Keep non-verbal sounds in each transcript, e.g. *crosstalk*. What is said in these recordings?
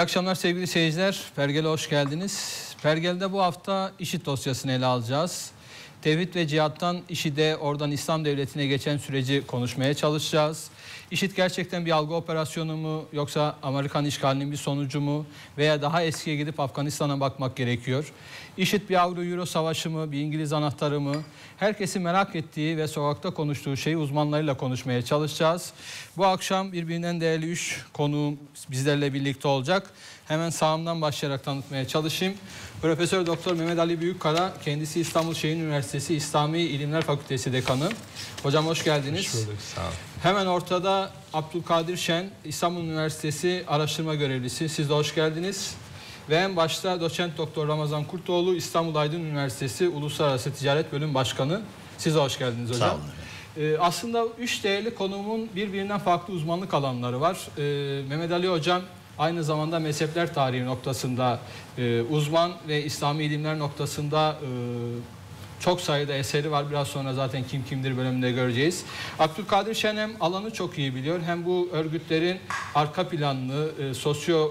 İyi akşamlar sevgili seyirciler. Pergel'e hoş geldiniz. Pergel'de bu hafta IŞİD dosyasını ele alacağız. Tevhid ve cihattan IŞİD'e oradan İslam Devleti'ne geçen süreci konuşmaya çalışacağız. IŞİD gerçekten bir algı operasyonu mu yoksa Amerikan işgalinin bir sonucu mu veya daha eskiye gidip Afganistan'a bakmak gerekiyor. IŞİD bir Avro-Euro savaşı mı, bir İngiliz anahtarı mı? Herkesin merak ettiği ve sokakta konuştuğu şeyi uzmanlarıyla konuşmaya çalışacağız. Bu akşam birbirinden değerli üç konuğum bizlerle birlikte olacak. Hemen sağımdan başlayarak tanıtmaya çalışayım. Profesör Doktor Mehmet Ali Büyükkara, kendisi İstanbul Şehir Üniversitesi İslami İlimler Fakültesi Dekanı. Hocam hoş geldiniz. Hoş bulduk, sağ olun. Hemen ortada Abdülkadir Şen, İstanbul Üniversitesi Araştırma Görevlisi. Siz de hoş geldiniz. Ve en başta doçent doktor Ramazan Kurtoğlu, İstanbul Aydın Üniversitesi Uluslararası Ticaret Bölüm Başkanı. Siz de hoş geldiniz hocam. Sağ olun. Ee, aslında üç değerli konuğumun birbirinden farklı uzmanlık alanları var. Ee, Mehmet Ali Hocam aynı zamanda mezhepler tarihi noktasında e, uzman ve İslami ilimler noktasında e, çok sayıda eseri var. Biraz sonra zaten kim kimdir bölümünde göreceğiz. Abdülkadir Şen hem alanı çok iyi biliyor hem bu örgütlerin arka planını, e, sosyo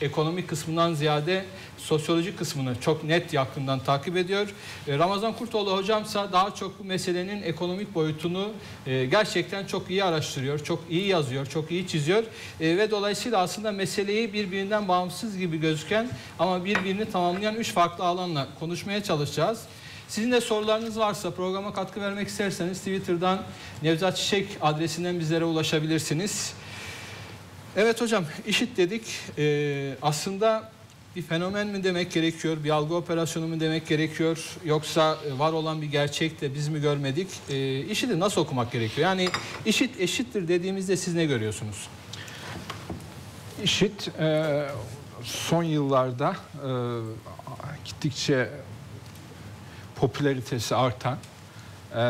ekonomik kısmından ziyade sosyolojik kısmını çok net yakından takip ediyor. E, Ramazan Kurtoğlu hocamsa daha çok bu meselenin ekonomik boyutunu e, gerçekten çok iyi araştırıyor, çok iyi yazıyor, çok iyi çiziyor E, ve dolayısıyla aslında meseleyi birbirinden bağımsız gibi gözüken ama birbirini tamamlayan üç farklı alanla konuşmaya çalışacağız. Sizin de sorularınız varsa programa katkı vermek isterseniz Twitter'dan Nevzat Çiçek adresinden bizlere ulaşabilirsiniz. Evet hocam işit dedik. Ee, aslında bir fenomen mi demek gerekiyor, bir algı operasyonu mu demek gerekiyor yoksa var olan bir gerçek de biz mi görmedik? Ee, işiti nasıl okumak gerekiyor? Yani işit eşittir dediğimizde siz ne görüyorsunuz? İşit e, son yıllarda e, gittikçe popülaritesi artan, e,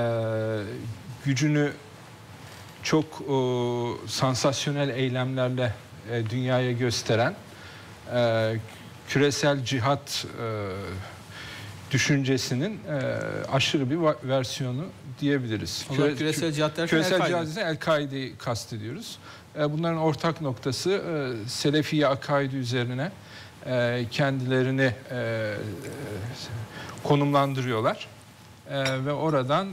gücünü çok e, sansasyonel eylemlerle e, dünyaya gösteren küresel cihat düşüncesinin aşırı bir versiyonu diyebiliriz. O Küre- küresel cihat derken küresel cihat El-Kaide'yi kastediyoruz. E, bunların ortak noktası Selefiye akaidi üzerine kendilerini e, e, konumlandırıyorlar. E, ve oradan e,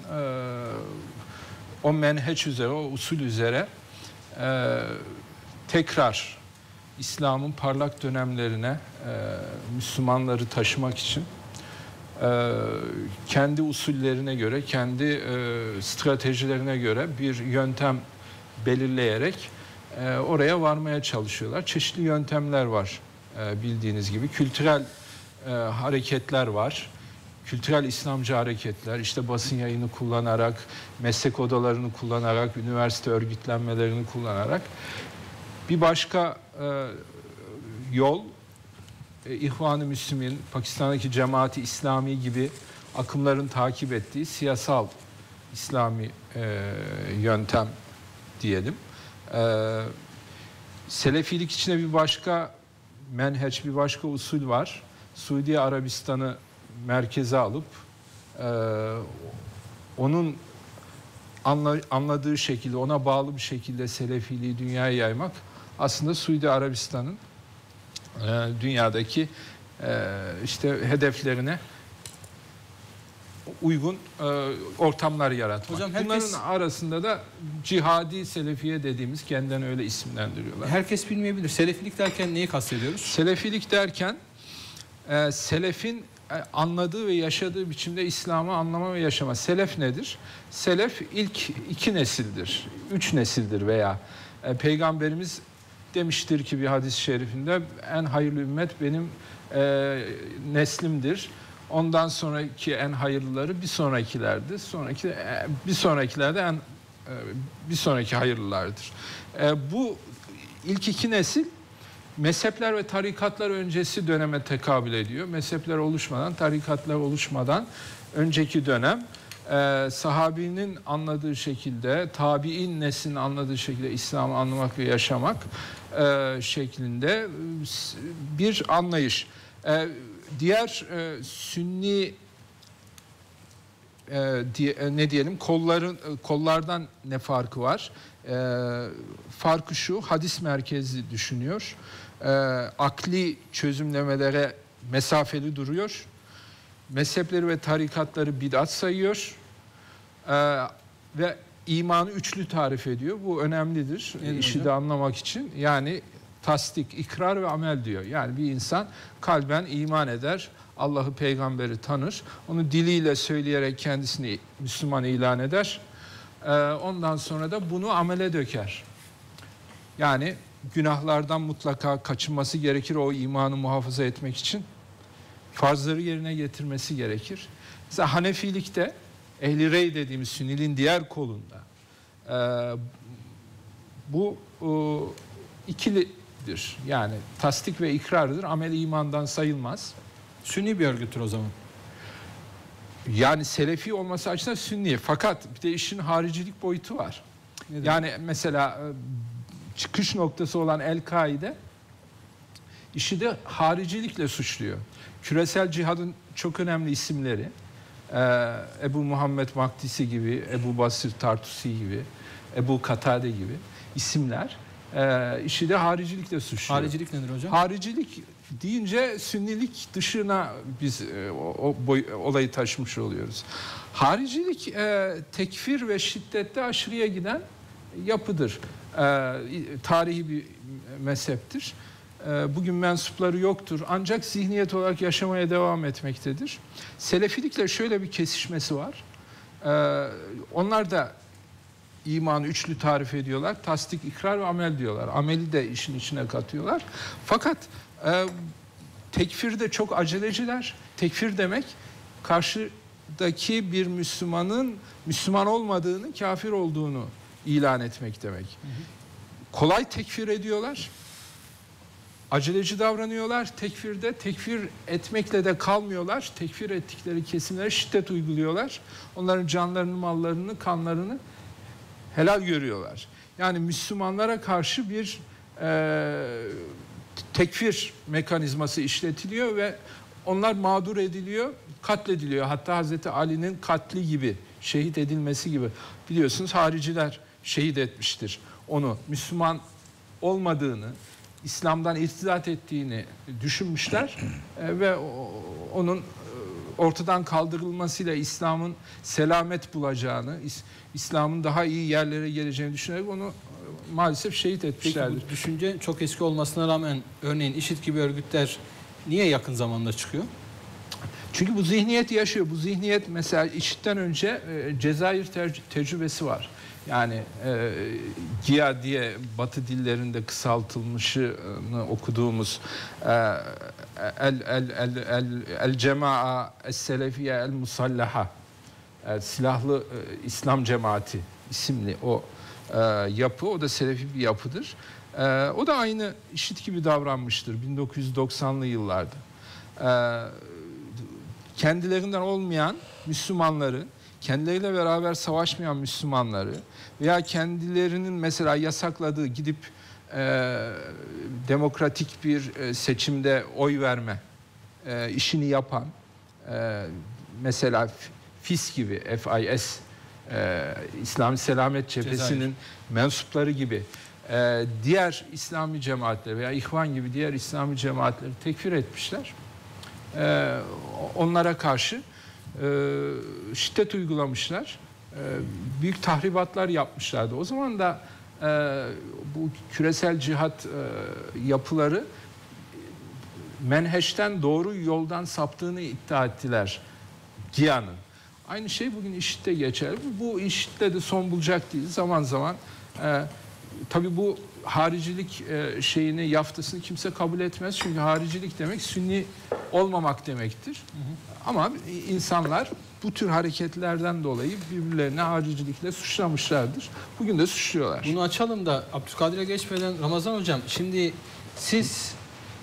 o menheç üzere, o usul üzere e, tekrar İslam'ın parlak dönemlerine e, Müslümanları taşımak için e, kendi usullerine göre, kendi e, stratejilerine göre bir yöntem belirleyerek e, oraya varmaya çalışıyorlar. Çeşitli yöntemler var e, bildiğiniz gibi. Kültürel e, hareketler var. Kültürel İslamcı hareketler, işte basın yayını kullanarak, meslek odalarını kullanarak, üniversite örgütlenmelerini kullanarak. Bir başka e, yol e, İhvan-ı Müslümin, Pakistan'daki Cemaati İslami gibi akımların takip ettiği siyasal İslami e, yöntem diyelim. E, Selefilik içinde bir başka menheç, bir başka usul var. Suudi Arabistan'ı merkeze alıp e, onun anla- anladığı şekilde, ona bağlı bir şekilde Selefiliği dünyaya yaymak aslında Suudi Arabistan'ın e, dünyadaki e, işte hedeflerine uygun e, ortamlar yaratmak. Hocam herkes- Bunların arasında da cihadi selefiye dediğimiz kendilerini öyle isimlendiriyorlar. Herkes bilmeyebilir. Selefilik derken neyi kastediyoruz? Selefilik derken e, selefin e, anladığı ve yaşadığı biçimde İslam'ı anlama ve yaşama. Selef nedir? Selef ilk iki nesildir, üç nesildir veya e, Peygamberimiz demiştir ki bir hadis-i şerifinde en hayırlı ümmet benim e, neslimdir. Ondan sonraki en hayırlıları bir sonrakilerdir. Sonraki e, bir sonrakiler de en e, bir sonraki hayırlılardır. E, bu ilk iki nesil mezhepler ve tarikatlar öncesi döneme tekabül ediyor. Mezhepler oluşmadan, tarikatlar oluşmadan önceki dönem e, sahabinin anladığı şekilde, tabi'in neslin anladığı şekilde İslam'ı anlamak ve yaşamak e, şeklinde bir anlayış. E, diğer e, sünni e, diye, e, ne diyelim kolların e, kollardan ne farkı var? E, farkı şu hadis merkezli düşünüyor. E, akli çözümlemelere mesafeli duruyor. Mezhepleri ve tarikatları bid'at sayıyor. E, ve imanı üçlü tarif ediyor. Bu önemlidir Nedir işi de anlamak için. Yani tasdik, ikrar ve amel diyor. Yani bir insan kalben iman eder, Allah'ı peygamberi tanır. Onu diliyle söyleyerek kendisini Müslüman ilan eder. Ee, ondan sonra da bunu amele döker. Yani günahlardan mutlaka kaçınması gerekir o imanı muhafaza etmek için. Farzları yerine getirmesi gerekir. Mesela Hanefilikte ehli rey dediğimiz sünniliğin diğer kolunda e, bu e, ikilidir. Yani tasdik ve ikrardır. Amel imandan sayılmaz. Sünni bir örgüttür o zaman. Yani selefi olması açısından sünni. Fakat bir de işin haricilik boyutu var. Nedir? Yani mesela e, çıkış noktası olan El-Kaide işi de haricilikle suçluyor. Küresel cihadın çok önemli isimleri e, Ebu Muhammed Maktisi gibi, Ebu Basir Tartusi gibi, Ebu Katade gibi isimler e, işi de haricilikle suçluyor. Haricilik nedir hocam? Haricilik deyince sünnilik dışına biz e, o, boy, olayı taşımış oluyoruz. Haricilik e, tekfir ve şiddette aşırıya giden yapıdır. E, tarihi bir mezheptir. E, bugün mensupları yoktur ancak zihniyet olarak yaşamaya devam etmektedir. Selefilikle şöyle bir kesişmesi var. E, onlar da imanı üçlü tarif ediyorlar. Tasdik, ikrar ve amel diyorlar. Ameli de işin içine katıyorlar. Fakat e, tekfirde çok aceleciler. Tekfir demek karşıdaki bir Müslümanın Müslüman olmadığını, kafir olduğunu ilan etmek demek. Kolay tekfir ediyorlar. Aceleci davranıyorlar tekfirde. Tekfir etmekle de kalmıyorlar. Tekfir ettikleri kesimlere şiddet uyguluyorlar. Onların canlarını, mallarını, kanlarını helal görüyorlar. Yani Müslümanlara karşı bir e, tekfir mekanizması işletiliyor ve onlar mağdur ediliyor, katlediliyor. Hatta Hazreti Ali'nin katli gibi, şehit edilmesi gibi. Biliyorsunuz hariciler şehit etmiştir onu. Müslüman olmadığını, İslam'dan irtidat ettiğini düşünmüşler E, ve onun ortadan kaldırılmasıyla İslam'ın selamet bulacağını, İs- İslam'ın daha iyi yerlere geleceğini düşünerek onu e, maalesef şehit Peki etmişlerdir. bu düşünce çok eski olmasına rağmen örneğin IŞİD gibi örgütler niye yakın zamanda çıkıyor? Çünkü bu zihniyet yaşıyor. Bu zihniyet mesela işitten önce e, Cezayir tecrübesi var. Yani e, GİA diye Batı dillerinde kısaltılmışını okuduğumuz e, el el el el el cemaa es selefiye el musallaha e, silahlı e, İslam cemaati isimli o e, yapı o da selefi bir yapıdır. E, o da aynı işit gibi davranmıştır 1990'lı yıllarda. E, kendilerinden olmayan Müslümanları, kendileriyle beraber savaşmayan Müslümanları veya kendilerinin mesela yasakladığı gidip e, demokratik bir e, seçimde oy verme e, işini yapan e, mesela FİS gibi FIS e, İslami Selamet Cephesi'nin mensupları gibi e, diğer İslami cemaatleri veya İhvan gibi diğer İslami cemaatleri tekfir etmişler. E, onlara karşı şiddet uygulamışlar. E, büyük tahribatlar yapmışlardı. O zaman da e, bu küresel cihat e, yapıları menheşten doğru yoldan saptığını iddia ettiler GİA'nın. Aynı şey bugün IŞİD'de geçerli. Bu IŞİD'de de son bulacak değil. Zaman zaman e, tabii bu haricilik e, şeyini yaftasını kimse kabul etmez. Çünkü haricilik demek sünni olmamak demektir. Ama insanlar bu tür hareketlerden dolayı birbirlerine haricilikle suçlamışlardır. Bugün de suçluyorlar. Bunu açalım da Abdülkadir'e geçmeden Ramazan hocam şimdi siz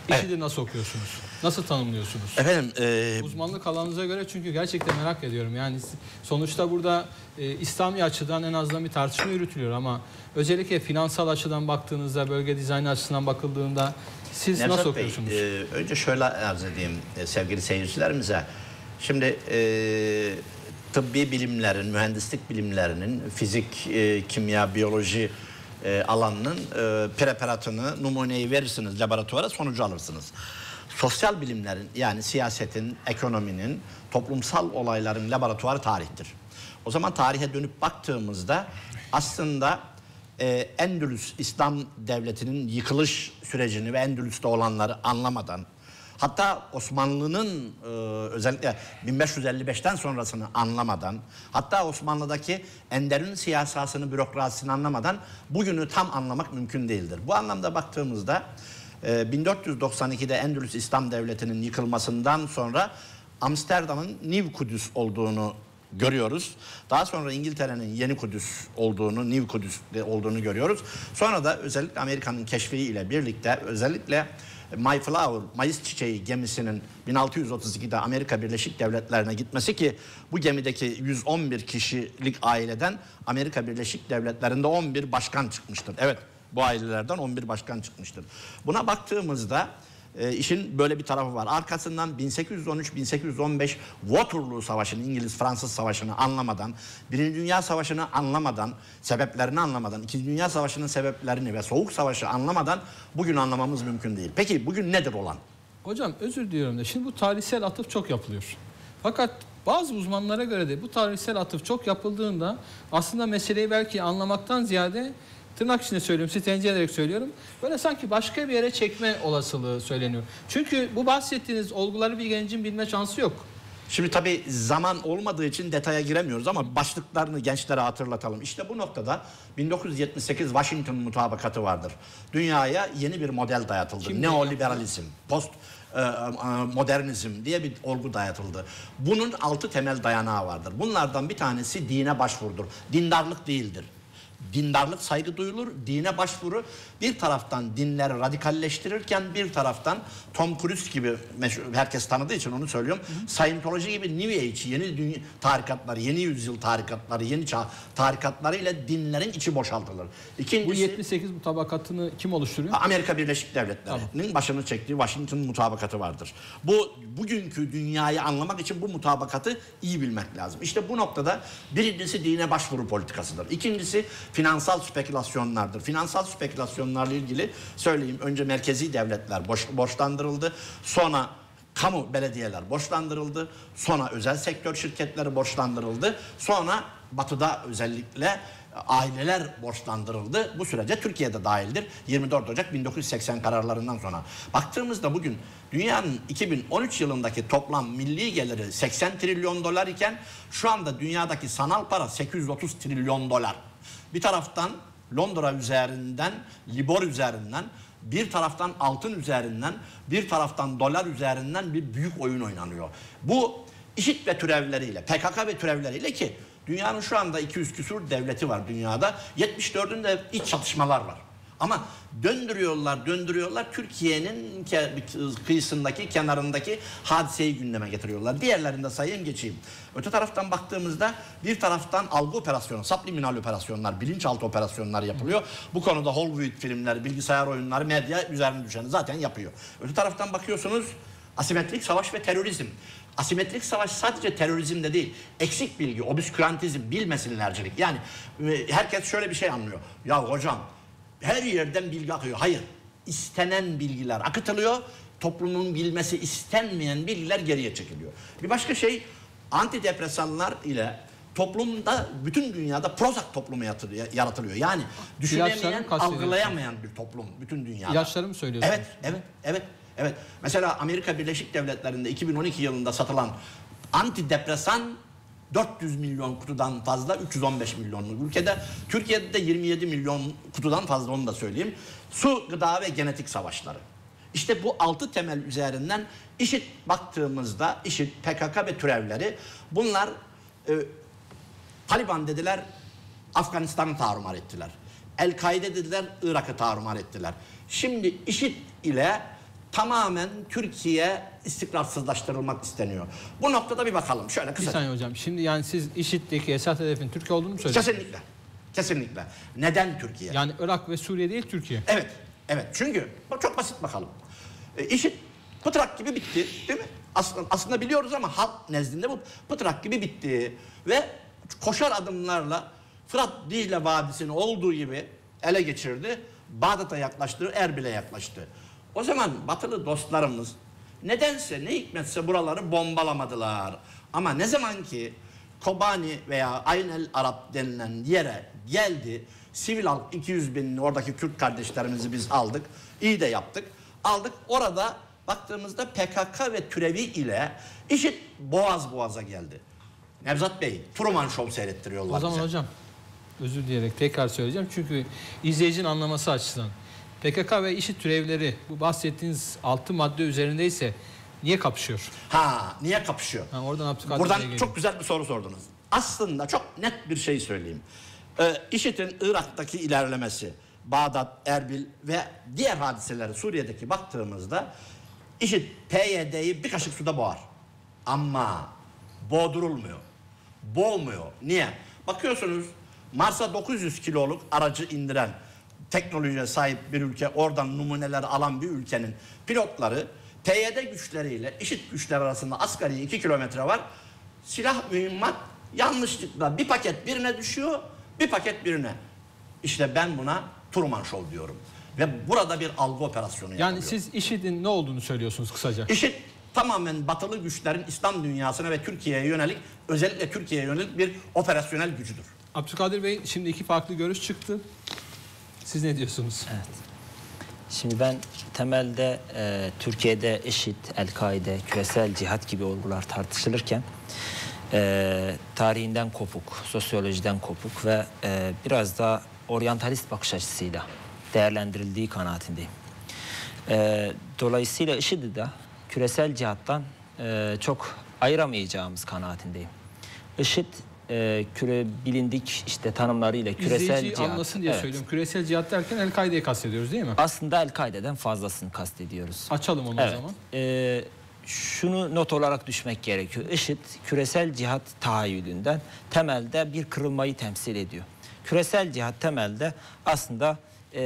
IŞİD'i nasıl okuyorsunuz? Nasıl tanımlıyorsunuz? Efendim e, Uzmanlık alanınıza göre çünkü gerçekten merak ediyorum. Yani sonuçta burada e, İslami açıdan en azından bir tartışma yürütülüyor ama özellikle finansal açıdan baktığınızda, bölge dizaynı açısından bakıldığında siz Nevzat nasıl Bey, okuyorsunuz? e, önce şöyle arz edeyim e, sevgili seyircilerimize. Şimdi e, tıbbi bilimlerin, mühendislik bilimlerinin, fizik, e, kimya, biyoloji e, alanının e, preparatını, numuneyi verirsiniz laboratuvara sonucu alırsınız. Sosyal bilimlerin yani siyasetin, ekonominin, toplumsal olayların laboratuvarı tarihtir. O zaman tarihe dönüp baktığımızda aslında e, Endülüs İslam Devleti'nin yıkılış sürecini ve Endülüs'te olanları anlamadan hatta Osmanlı'nın e, özellikle 1555'ten sonrasını anlamadan hatta Osmanlı'daki Ender'in siyasasını, bürokrasisini anlamadan bugünü tam anlamak mümkün değildir. Bu anlamda baktığımızda e, 1492'de Endülüs İslam Devleti'nin yıkılmasından sonra Amsterdam'ın New Kudüs olduğunu görüyoruz. Daha sonra İngiltere'nin Yeni Kudüs olduğunu, New Kudüs olduğunu görüyoruz. Sonra da özellikle Amerika'nın keşfi ile birlikte özellikle Mayflower, Mayıs Çiçeği gemisinin 1632'de Amerika Birleşik Devletleri'ne gitmesi ki bu gemideki 111 kişilik aileden Amerika Birleşik Devletleri'nde 11 başkan çıkmıştır. Evet bu ailelerden 11 başkan çıkmıştır. Buna baktığımızda e, işin böyle bir tarafı var. Arkasından 1813-1815 Waterloo Savaşı'nı, İngiliz-Fransız Savaşı'nı anlamadan, Birinci Dünya Savaşı'nı anlamadan, sebeplerini anlamadan, İkinci Dünya Savaşı'nın sebeplerini ve Soğuk Savaşı anlamadan bugün anlamamız mümkün değil. Peki bugün nedir olan? Hocam özür diliyorum da şimdi bu tarihsel atıf çok yapılıyor. Fakat bazı uzmanlara göre de bu tarihsel atıf çok yapıldığında aslında meseleyi belki anlamaktan ziyade tırnak içinde söylüyorum, sizi tenzih ederek söylüyorum. Böyle sanki başka bir yere çekme olasılığı söyleniyor. Çünkü bu bahsettiğiniz olguları bir gencin bilme şansı yok. Şimdi tabii zaman olmadığı için detaya giremiyoruz ama başlıklarını gençlere hatırlatalım. İşte bu noktada 1978 Washington mutabakatı vardır. Dünyaya yeni bir model dayatıldı. Kim Neoliberalizm, post e, e, modernizm diye bir olgu dayatıldı. Bunun altı temel dayanağı vardır. Bunlardan bir tanesi dine başvurudur. Dindarlık değildir dindarlık saygı duyulur, dine başvuru bir taraftan dinleri radikalleştirirken bir taraftan Tom Cruise gibi herkes tanıdığı için onu söylüyorum. Scientology gibi New Age, yeni dünya tarikatları, yeni yüzyıl tarikatları, yeni çağ tarikatları ile dinlerin içi boşaltılır. İkincisi, Bu 78 mutabakatını kim oluşturuyor? Amerika Birleşik Devletleri'nin tamam. başını çektiği Washington mutabakatı vardır. Bu bugünkü dünyayı anlamak için bu mutabakatı iyi bilmek lazım. İşte bu noktada birincisi dine başvuru politikasıdır. İkincisi finansal spekülasyonlardır. Finansal spekülasyonlarla ilgili söyleyeyim. Önce merkezi devletler boş, borçlandırıldı. Sonra kamu belediyeler borçlandırıldı. Sonra özel sektör şirketleri borçlandırıldı. Sonra batıda özellikle aileler borçlandırıldı. Bu sürece Türkiye'de dahildir. 24 Ocak 1980 kararlarından sonra. Baktığımızda bugün dünyanın 2013 yılındaki toplam milli geliri 80 trilyon dolar iken şu anda dünyadaki sanal para 830 trilyon dolar. Bir taraftan Londra üzerinden, Libor üzerinden, bir taraftan altın üzerinden, bir taraftan dolar üzerinden bir büyük oyun oynanıyor. Bu işit ve türevleriyle, PKK ve türevleriyle ki dünyanın şu anda 200 küsur devleti var dünyada. 74'ünde iç çatışmalar var. Ama döndürüyorlar, döndürüyorlar. Türkiye'nin kıyısındaki, kenarındaki hadiseyi gündeme getiriyorlar. Diğerlerinde sayayım geçeyim. Öte taraftan baktığımızda bir taraftan algı operasyonu, subliminal operasyonlar, bilinçaltı operasyonlar yapılıyor. Bu konuda Hollywood filmler, bilgisayar oyunları, medya üzerine düşeni zaten yapıyor. Öte taraftan bakıyorsunuz asimetrik savaş ve terörizm. Asimetrik savaş sadece terörizmde değil, eksik bilgi, obüskürantizm, bilmesinlercilik. Yani e, herkes şöyle bir şey anlıyor. Ya hocam her yerden bilgi akıyor. Hayır. istenen bilgiler akıtılıyor. Toplumun bilmesi istenmeyen bilgiler geriye çekiliyor. Bir başka şey antidepresanlar ile toplumda bütün dünyada Prozac toplumu yaratılıyor. Yani düşünemeyen, algılayamayan bir toplum bütün dünyada. İlaçları mı söylüyorsunuz? Evet, evet, evet. Evet. Mesela Amerika Birleşik Devletleri'nde 2012 yılında satılan antidepresan 400 milyon kutudan fazla 315 milyonluk ülkede. Türkiye'de de 27 milyon kutudan fazla onu da söyleyeyim. Su, gıda ve genetik savaşları. İşte bu altı temel üzerinden işit baktığımızda işit PKK ve türevleri bunlar e, Taliban dediler Afganistan'ı tarumar ettiler. El-Kaide dediler Irak'ı tarumar ettiler. Şimdi işit ile tamamen Türkiye istikrarsızlaştırılmak isteniyor. Bu noktada bir bakalım. Şöyle kısa. Bir saniye hocam. Şimdi yani siz IŞİD'deki esas hedefin Türkiye olduğunu mu söylüyorsunuz? Kesinlikle. Kesinlikle. Neden Türkiye? Yani Irak ve Suriye değil Türkiye. Evet. Evet. Çünkü çok basit bakalım. E, IŞİD pıtrak gibi bitti değil mi? aslında, aslında biliyoruz ama halk nezdinde bu pıtrak gibi bitti. Ve koşar adımlarla Fırat Dicle Vadisi'ni olduğu gibi ele geçirdi. Bağdat'a yaklaştı, Erbil'e yaklaştı. O zaman batılı dostlarımız nedense ne hikmetse buraları bombalamadılar. Ama ne zaman ki Kobani veya Ayn el Arap denilen yere geldi. Sivil halk 200 bin oradaki Kürt kardeşlerimizi biz aldık. İyi de yaptık. Aldık orada baktığımızda PKK ve Türevi ile işit boğaz boğaza geldi. Nevzat Bey, Truman Show seyrettiriyorlar O zaman bize. hocam özür dileyerek tekrar söyleyeceğim. Çünkü izleyicinin anlaması açısından PKK ve IŞİD türevleri bu bahsettiğiniz altı madde üzerindeyse niye kapışıyor? Ha, niye kapışıyor? Ha, oradan Abdülkadir Buradan geliyor. çok güzel bir soru sordunuz. Aslında çok net bir şey söyleyeyim. Ee, IŞİD'in Irak'taki ilerlemesi, Bağdat, Erbil ve diğer hadiseleri Suriye'deki baktığımızda IŞİD PYD'yi bir kaşık suda boğar. Ama boğdurulmuyor. Boğmuyor. Niye? Bakıyorsunuz Mars'a 900 kiloluk aracı indiren teknolojiye sahip bir ülke, oradan numuneler alan bir ülkenin pilotları PYD güçleriyle IŞİD güçleri arasında asgari 2 kilometre var. Silah mühimmat yanlışlıkla bir paket birine düşüyor, bir paket birine. İşte ben buna Truman Show diyorum. Ve burada bir algı operasyonu Yani yapılıyor. siz IŞİD'in ne olduğunu söylüyorsunuz kısaca. IŞİD tamamen batılı güçlerin İslam dünyasına ve Türkiye'ye yönelik özellikle Türkiye'ye yönelik bir operasyonel gücüdür. Abdülkadir Bey şimdi iki farklı görüş çıktı. Siz ne diyorsunuz? Şimdi ben temelde e, Türkiye'de IŞİD, El-Kaide, küresel cihat gibi olgular tartışılırken e, tarihinden kopuk, sosyolojiden kopuk ve e, biraz da oryantalist bakış açısıyla değerlendirildiği kanaatindeyim. E, dolayısıyla IŞİD'i de küresel cihattan e, çok ayıramayacağımız kanaatindeyim. IŞİD e, küre bilindik işte tanımlarıyla küresel İzleyici cihat. anlasın diye Evet. söylüyorum. Küresel cihat derken El-Kaide'yi kastediyoruz değil mi? Aslında El-Kaide'den fazlasını kastediyoruz. Açalım onu o Evet. zaman. Ee, şunu not olarak düşmek gerekiyor. IŞİD küresel cihat tahayyülünden temelde bir kırılmayı temsil ediyor. Küresel cihat temelde aslında e,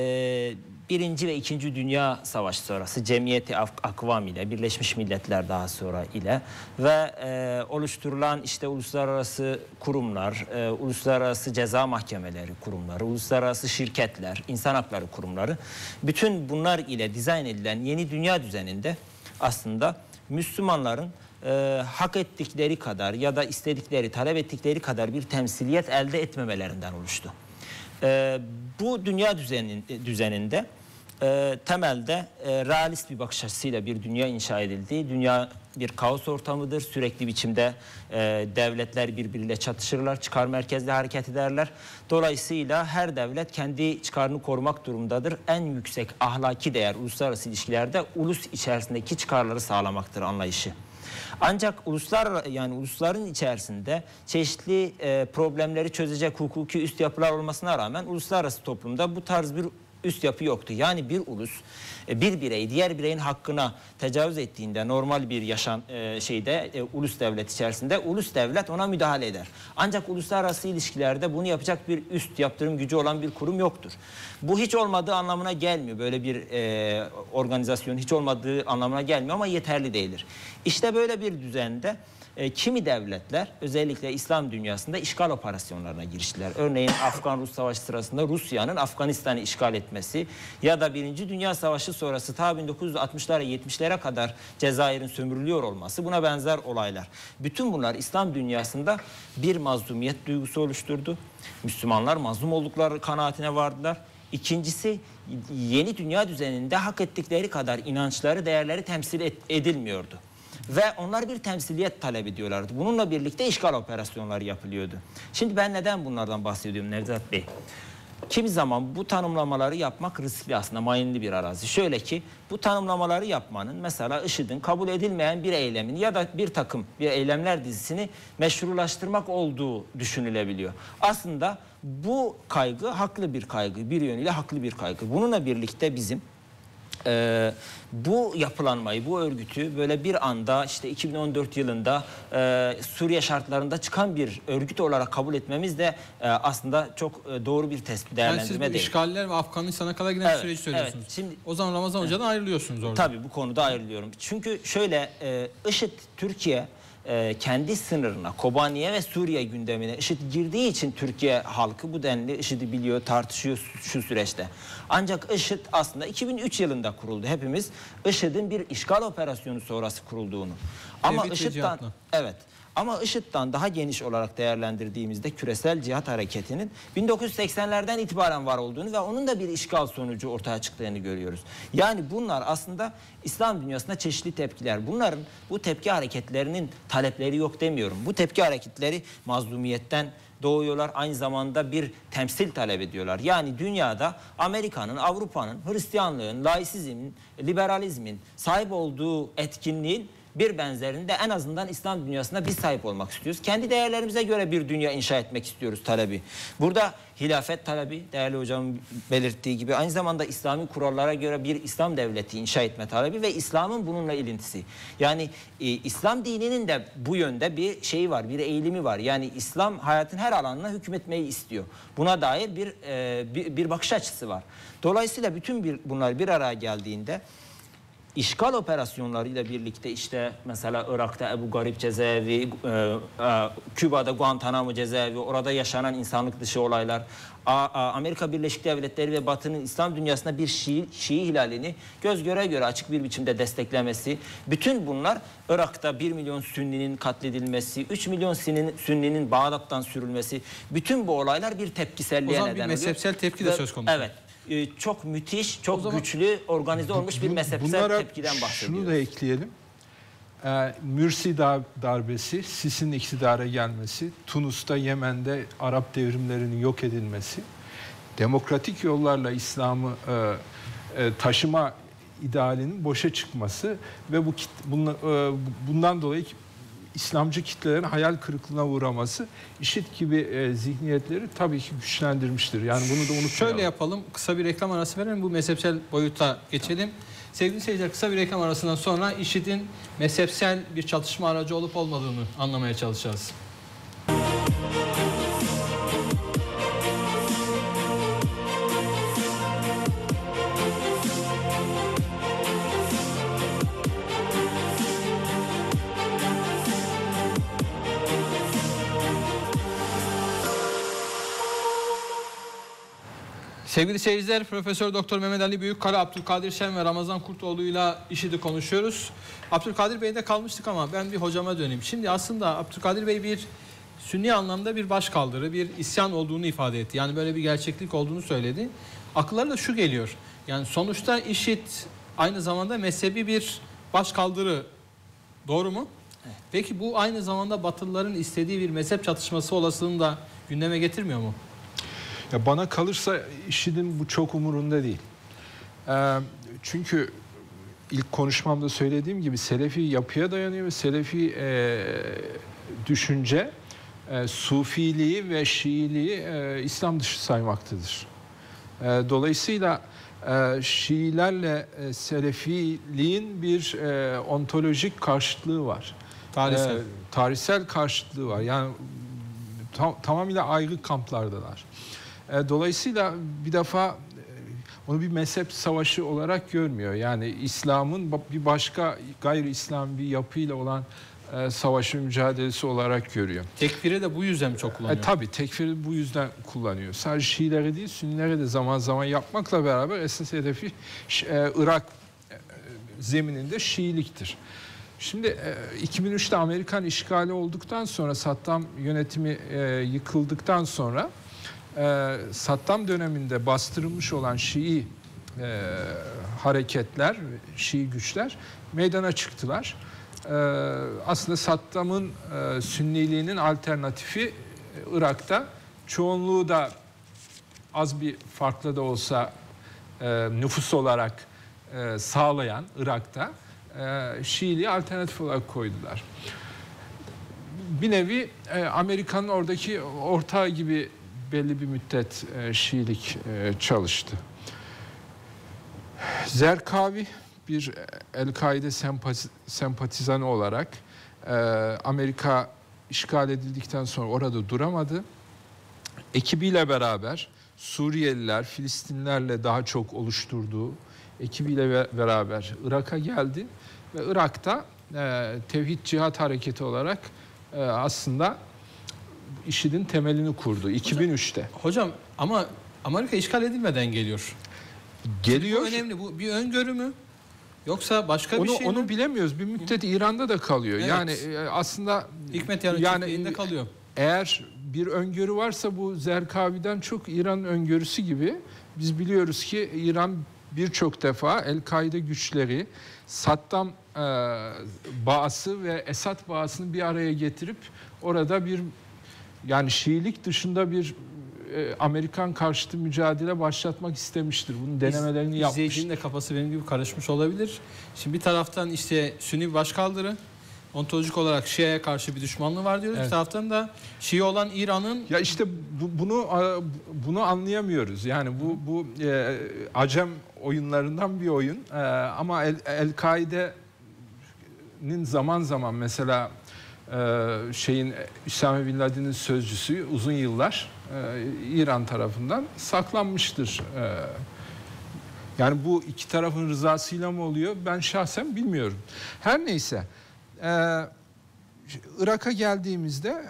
Birinci ve İkinci Dünya Savaşı sonrası Cemiyeti Ak- Akvam ile Birleşmiş Milletler daha sonra ile ve e, oluşturulan işte uluslararası kurumlar, e, uluslararası ceza mahkemeleri kurumları, uluslararası şirketler, insan hakları kurumları bütün bunlar ile dizayn edilen yeni dünya düzeninde aslında Müslümanların e, hak ettikleri kadar ya da istedikleri, talep ettikleri kadar bir temsiliyet elde etmemelerinden oluştu. E, bu dünya düzenin, düzeninde e, temelde e, realist bir bakış açısıyla bir dünya inşa edildi. Dünya bir kaos ortamıdır. Sürekli biçimde e, devletler birbiriyle çatışırlar, çıkar merkezli hareket ederler. Dolayısıyla her devlet kendi çıkarını korumak durumundadır. En yüksek ahlaki değer uluslararası ilişkilerde ulus içerisindeki çıkarları sağlamaktır anlayışı. Ancak uluslar yani ulusların içerisinde çeşitli e, problemleri çözecek hukuki üst yapılar olmasına rağmen uluslararası toplumda bu tarz bir üst yapı yoktu. Yani bir ulus bir birey diğer bireyin hakkına tecavüz ettiğinde normal bir yaşam e, şeyde e, ulus devlet içerisinde ulus devlet ona müdahale eder. Ancak uluslararası ilişkilerde bunu yapacak bir üst yaptırım gücü olan bir kurum yoktur. Bu hiç olmadığı anlamına gelmiyor. Böyle bir e, organizasyon hiç olmadığı anlamına gelmiyor ama yeterli değildir. İşte böyle bir düzende e, kimi devletler özellikle İslam dünyasında işgal operasyonlarına giriştiler. Örneğin Afgan-Rus Savaşı sırasında Rusya'nın Afganistan'ı işgal etmesi ya da Birinci Dünya Savaşı sonrası ta 1960'lara 70'lere kadar Cezayir'in sömürülüyor olması buna benzer olaylar. Bütün bunlar İslam dünyasında bir mazlumiyet duygusu oluşturdu. Müslümanlar mazlum oldukları kanaatine vardılar. İkincisi yeni dünya düzeninde hak ettikleri kadar inançları, değerleri temsil edilmiyordu. Ve onlar bir temsiliyet talep ediyorlardı. Bununla birlikte işgal operasyonları yapılıyordu. Şimdi ben neden bunlardan bahsediyorum Nevzat Bey? Kimi zaman bu tanımlamaları yapmak riskli aslında mayınlı bir arazi. Şöyle ki bu tanımlamaları yapmanın mesela IŞİD'in kabul edilmeyen bir eylemin ya da bir takım bir eylemler dizisini meşrulaştırmak olduğu düşünülebiliyor. Aslında bu kaygı haklı bir kaygı, bir yönüyle haklı bir kaygı. Bununla birlikte bizim Ee, bu yapılanmayı, bu örgütü böyle bir anda işte 2014 yılında e, Suriye şartlarında çıkan bir örgüt olarak kabul etmemiz de e, aslında çok e, doğru bir tespit Yani siz değerlendirme bu değil. işgaller ve Afganistan'a kadar giden Evet, süreci söylüyorsunuz. evet. Şimdi- o zaman Ramazan Hoca'dan ayrılıyorsunuz orada. Tabii bu konuda ayrılıyorum. Çünkü şöyle e, IŞİD Türkiye e, kendi sınırına, Kobaniye ve Suriye gündemine IŞİD girdiği için Türkiye halkı bu denli IŞİD'i biliyor, tartışıyor şu- süreçte. Ancak IŞİD aslında 2003 yılında kuruldu. Hepimiz IŞİD'in bir işgal operasyonu sonrası kurulduğunu. Ama IŞİD'den. Evet. Ama IŞİD'den daha geniş olarak değerlendirdiğimizde küresel cihat hareketinin 1980'lerden itibaren var olduğunu ve onun da bir işgal sonucu ortaya çıktığını görüyoruz. Yani bunlar aslında İslam dünyasında çeşitli tepkiler. Bunların bu tepki hareketlerinin talepleri yok demiyorum. Bu tepki hareketleri mazlumiyetten doğuyorlar. Aynı zamanda bir temsil talep ediyorlar. Yani dünyada Amerika'nın, Avrupa'nın, Hristiyanlığın, laisizmin, liberalizmin sahip olduğu etkinliğin bir benzerinde en azından İslam dünyasında biz sahip olmak istiyoruz. Kendi değerlerimize göre bir dünya inşa etmek istiyoruz talebi. Burada hilafet talebi değerli hocamın belirttiği gibi aynı zamanda İslami kurallara göre bir İslam devleti inşa etme talebi ve İslam'ın bununla ilintisi. Yani e, İslam dininin de bu yönde bir şeyi var, bir eğilimi var. Yani İslam hayatın her alanına hükmetmeyi istiyor. Buna dair bir e, bir, bir bakış açısı var. Dolayısıyla bütün bir, bunlar bir araya geldiğinde işgal operasyonlarıyla birlikte işte mesela Irak'ta Ebu Garip cezaevi, e, e, Küba'da Guantanamo cezaevi, orada yaşanan insanlık dışı olaylar, A- A- Amerika Birleşik Devletleri ve Batı'nın İslam dünyasında bir Şii, Şii hilalini göz göre göre açık bir biçimde desteklemesi, bütün bunlar Irak'ta 1 milyon Sünninin katledilmesi, 3 milyon Sünninin, Bağdat'tan sürülmesi, bütün bu olaylar bir tepkiselliğe O zaman bir neden oluyor. mezhepsel tepki de söz konusu. Evet. E, Çok müthiş, çok zaman- güçlü, organize olmuş bir mezhepsel bunlara tepkiden bahsediyoruz. Şunu da ekleyelim. Ee, Mürsi dar- darbesi, Sisi'nin iktidara gelmesi, Tunus'ta, Yemen'de Arap devrimlerinin yok edilmesi, demokratik yollarla İslam'ı e, e, taşıma idealinin boşa çıkması ve bu bunla- e, bundan dolayı İslamcı kitlelerin hayal kırıklığına uğraması IŞİD gibi e, zihniyetleri tabii ki güçlendirmiştir. Yani bunu da unutmayalım. Şöyle yapalım. Kısa bir reklam arası verelim. Bu mezhepsel boyuta geçelim. Sevgili seyirciler kısa bir reklam arasından sonra IŞİD'in mezhepsel bir çatışma aracı olup olmadığını anlamaya çalışacağız. Sevgili seyirciler, Profesör Doktor Mehmet Ali Büyükkara, Abdülkadir Şen ve Ramazan Kurtoğlu ile IŞİD'i konuşuyoruz. Abdülkadir Bey'de kalmıştık ama ben bir hocama döneyim. Şimdi aslında Abdülkadir Bey bir sünni anlamda bir başkaldırı, bir isyan olduğunu ifade etti. Yani böyle bir gerçeklik olduğunu söyledi. Akıllara da şu geliyor. Yani sonuçta IŞİD aynı zamanda mezhebi bir başkaldırı. Doğru mu? Peki bu aynı zamanda Batılıların istediği bir mezhep çatışması olasılığını da gündeme getirmiyor mu? Ya bana kalırsa IŞİD'in bu çok umurunda değil. Ee, çünkü ilk konuşmamda söylediğim gibi Selefi yapıya dayanıyor ve Selefi e, düşünce e, Sufiliği ve Şiiliği e, İslam dışı saymaktadır. E, dolayısıyla e, Şiilerle e, Selefiliğin bir e, ontolojik karşıtlığı var. Tarihsel. E, tarihsel karşıtlığı var. Yani tam, tamamıyla ayrı kamplardalar. E, Dolayısıyla bir defa e, onu bir mezhep savaşı olarak görmüyor. Yani İslam'ın bir başka gayri İslam bir yapıyla olan e, savaşı mücadelesi olarak görüyor. Tekfiri de bu yüzden mi çok kullanıyor? E, tabii tekfiri bu yüzden kullanıyor. Sadece Şiileri değil Sünnilere de zaman zaman yapmakla beraber esas hedefi e, Irak zemininde Şiiliktir. Şimdi e, 2003'te Amerikan işgali olduktan sonra Saddam yönetimi yıkıldıktan sonra e, Saddam döneminde bastırılmış olan Şii e, hareketler, Şii güçler meydana çıktılar. E, aslında Saddam'ın e, Sünniliğinin alternatifi e, Irak'ta çoğunluğu da az bir farklı da olsa e, nüfus olarak e, sağlayan Irak'ta e, Şiiliği alternatif olarak koydular. Bir nevi e, Amerika'nın oradaki ortağı gibi belli bir müddet e, Şiilik e, çalıştı. Zerkavi bir El-Kaide sempati- sempatizanı olarak e, Amerika işgal edildikten sonra orada duramadı. Ekibiyle beraber Suriyeliler, Filistinlerle daha çok oluşturduğu ekibiyle be- beraber Irak'a geldi ve Irak'ta e, Tevhid Cihat Hareketi olarak e, aslında IŞİD'in temelini kurdu 2003'te. Hocam ama Amerika işgal edilmeden geliyor. Geliyor. Bu önemli. Bu bir öngörü mü? Yoksa başka bir Onu şey onu mi? bilemiyoruz. Bir müddet İran'da da kalıyor. Evet. Yani e, aslında Hikmet yarın yani kalıyor. eğer bir öngörü varsa bu Zerkavi'den çok İran'ın öngörüsü gibi. Biz biliyoruz ki İran birçok defa El-Kaide güçleri Saddam e, bağısı ve Esad bağısını bir araya getirip orada bir yani Şiilik dışında bir e, Amerikan karşıtı mücadele başlatmak istemiştir. Bunun denemelerini yapmıştır. İzleyicinin de kafası benim gibi karışmış olabilir. Şimdi bir taraftan işte Sünni başkaldırı, ontolojik olarak Şia'ya karşı bir düşmanlığı var diyoruz. Evet. Bir taraftan da Şii olan İran'ın Ya işte bu, bunu bunu anlayamıyoruz. Yani bu bu e, acem oyunlarından bir oyun. E, ama El, El-Kaide'nin zaman zaman mesela e, şeyin Üsame Bin Laden'in sözcüsü uzun yıllar e, İran tarafından saklanmıştır. E, yani bu iki tarafın rızasıyla mı oluyor? Ben şahsen bilmiyorum. Her neyse. E, Irak'a geldiğimizde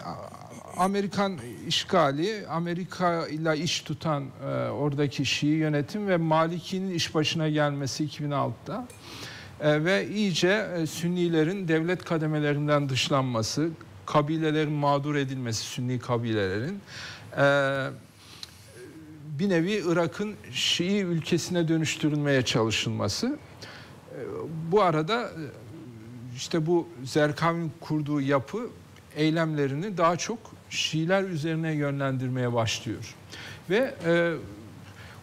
Amerikan işgali, Amerika ile iş tutan e, oradaki Şii yönetim ve Maliki'nin iş başına gelmesi 2006'da e, ve iyice e, Sünnilerin devlet kademelerinden dışlanması, kabilelerin mağdur edilmesi, Sünni kabilelerin e, bir nevi Irak'ın Şii ülkesine dönüştürülmeye çalışılması. E, Bu arada e, işte bu Zerkavi'nin kurduğu yapı eylemlerini daha çok Şiiler üzerine yönlendirmeye başlıyor. Ve e,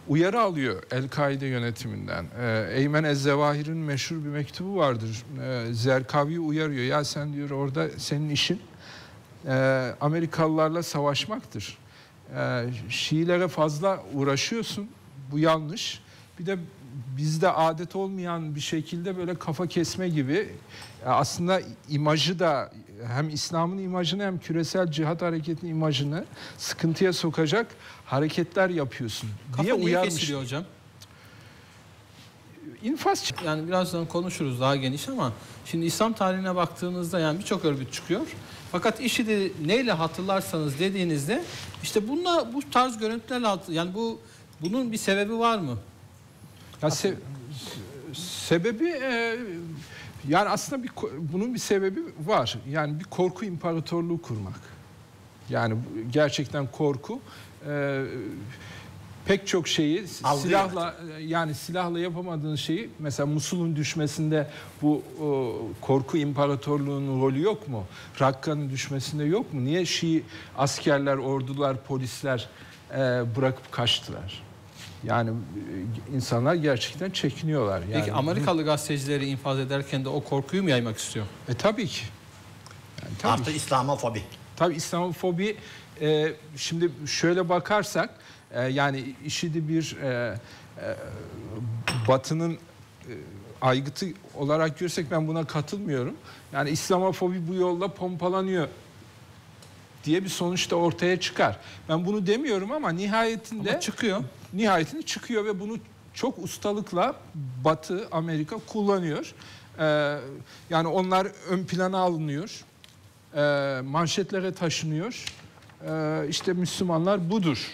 uyarı alıyor El-Kaide yönetiminden. E, Eymen Ez-Zevahir'in meşhur bir mektubu vardır. E, Zerkavi'yi uyarıyor. Ya sen diyor orada senin işin e, Amerikalılarla savaşmaktır. E, Şiilere fazla uğraşıyorsun. Bu yanlış. Bir de bizde adet olmayan bir şekilde böyle kafa kesme gibi e, aslında imajı da hem İslam'ın imajını hem küresel cihat hareketinin imajını sıkıntıya sokacak hareketler yapıyorsun kafa diye niye uyarmış. kesiliyor hocam? İnfaz Yani birazdan konuşuruz daha geniş ama şimdi İslam tarihine baktığınızda yani birçok örgüt çıkıyor. Fakat IŞİD'i neyle hatırlarsanız dediğinizde işte bununla bu tarz görüntülerle yani bu bunun bir sebebi var mı? Ya se- sebebi e, yani aslında bir bunun bir sebebi var. Yani bir korku imparatorluğu kurmak. Yani gerçekten korku e, pek çok şeyi Algı silahla e, yani silahla yapamadığın şeyi mesela Musul'un düşmesinde bu o, korku imparatorluğunun rolü yok mu? Rakka'nın düşmesinde yok mu? Niye Şii askerler, ordular, polisler e, bırakıp kaçtılar? Yani e, insanlar gerçekten çekiniyorlar. Yani, Peki Amerikalı gazetecileri infaz ederken de o korkuyu mu yaymak istiyor? E tabii ki. Yani tabii Artı ki. İslamofobi. Tabii İslamofobi e, şimdi şöyle bakarsak e, yani IŞİD'i bir e, e, Batı'nın e, aygıtı olarak görsek ben buna katılmıyorum. Yani İslamofobi bu yolla pompalanıyor diye bir sonuç da ortaya çıkar. Ben bunu demiyorum ama nihayetinde Ama çıkıyor. nihayetinde çıkıyor ve bunu çok ustalıkla Batı, Amerika kullanıyor. Ee, yani onlar ön plana alınıyor. Ee, manşetlere taşınıyor. Ee, işte Müslümanlar budur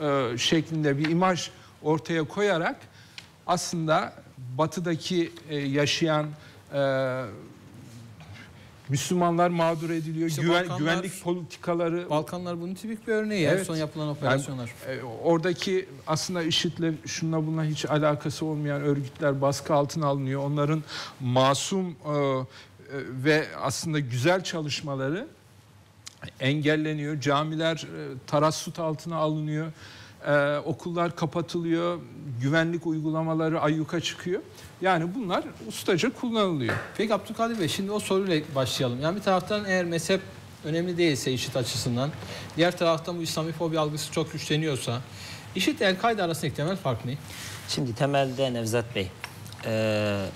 e, şeklinde bir imaj ortaya koyarak aslında Batı'daki e, yaşayan e, Müslümanlar mağdur ediliyor. İşte Güven, Balkanlar- güvenlik politikaları Balkanlar bunun tipik bir örneği. En Evet. son yapılan yani, operasyonlar. e, oradaki aslında IŞİD'le şununla bununla hiç alakası olmayan örgütler baskı altına alınıyor. Onların masum e, e, ve aslında güzel çalışmaları engelleniyor. Camiler e, tarassut altına alınıyor. E, okullar kapatılıyor. Güvenlik uygulamaları ayyuka çıkıyor. Yani bunlar ustaca kullanılıyor. Peki Abdülkadir Bey şimdi o soruyla başlayalım. Yani bir taraftan eğer mezhep önemli değilse işit açısından, diğer taraftan bu İslamifobi algısı çok güçleniyorsa, ile El-Kaide arasındaki temel fark ne? Şimdi temelde Nevzat Bey, e,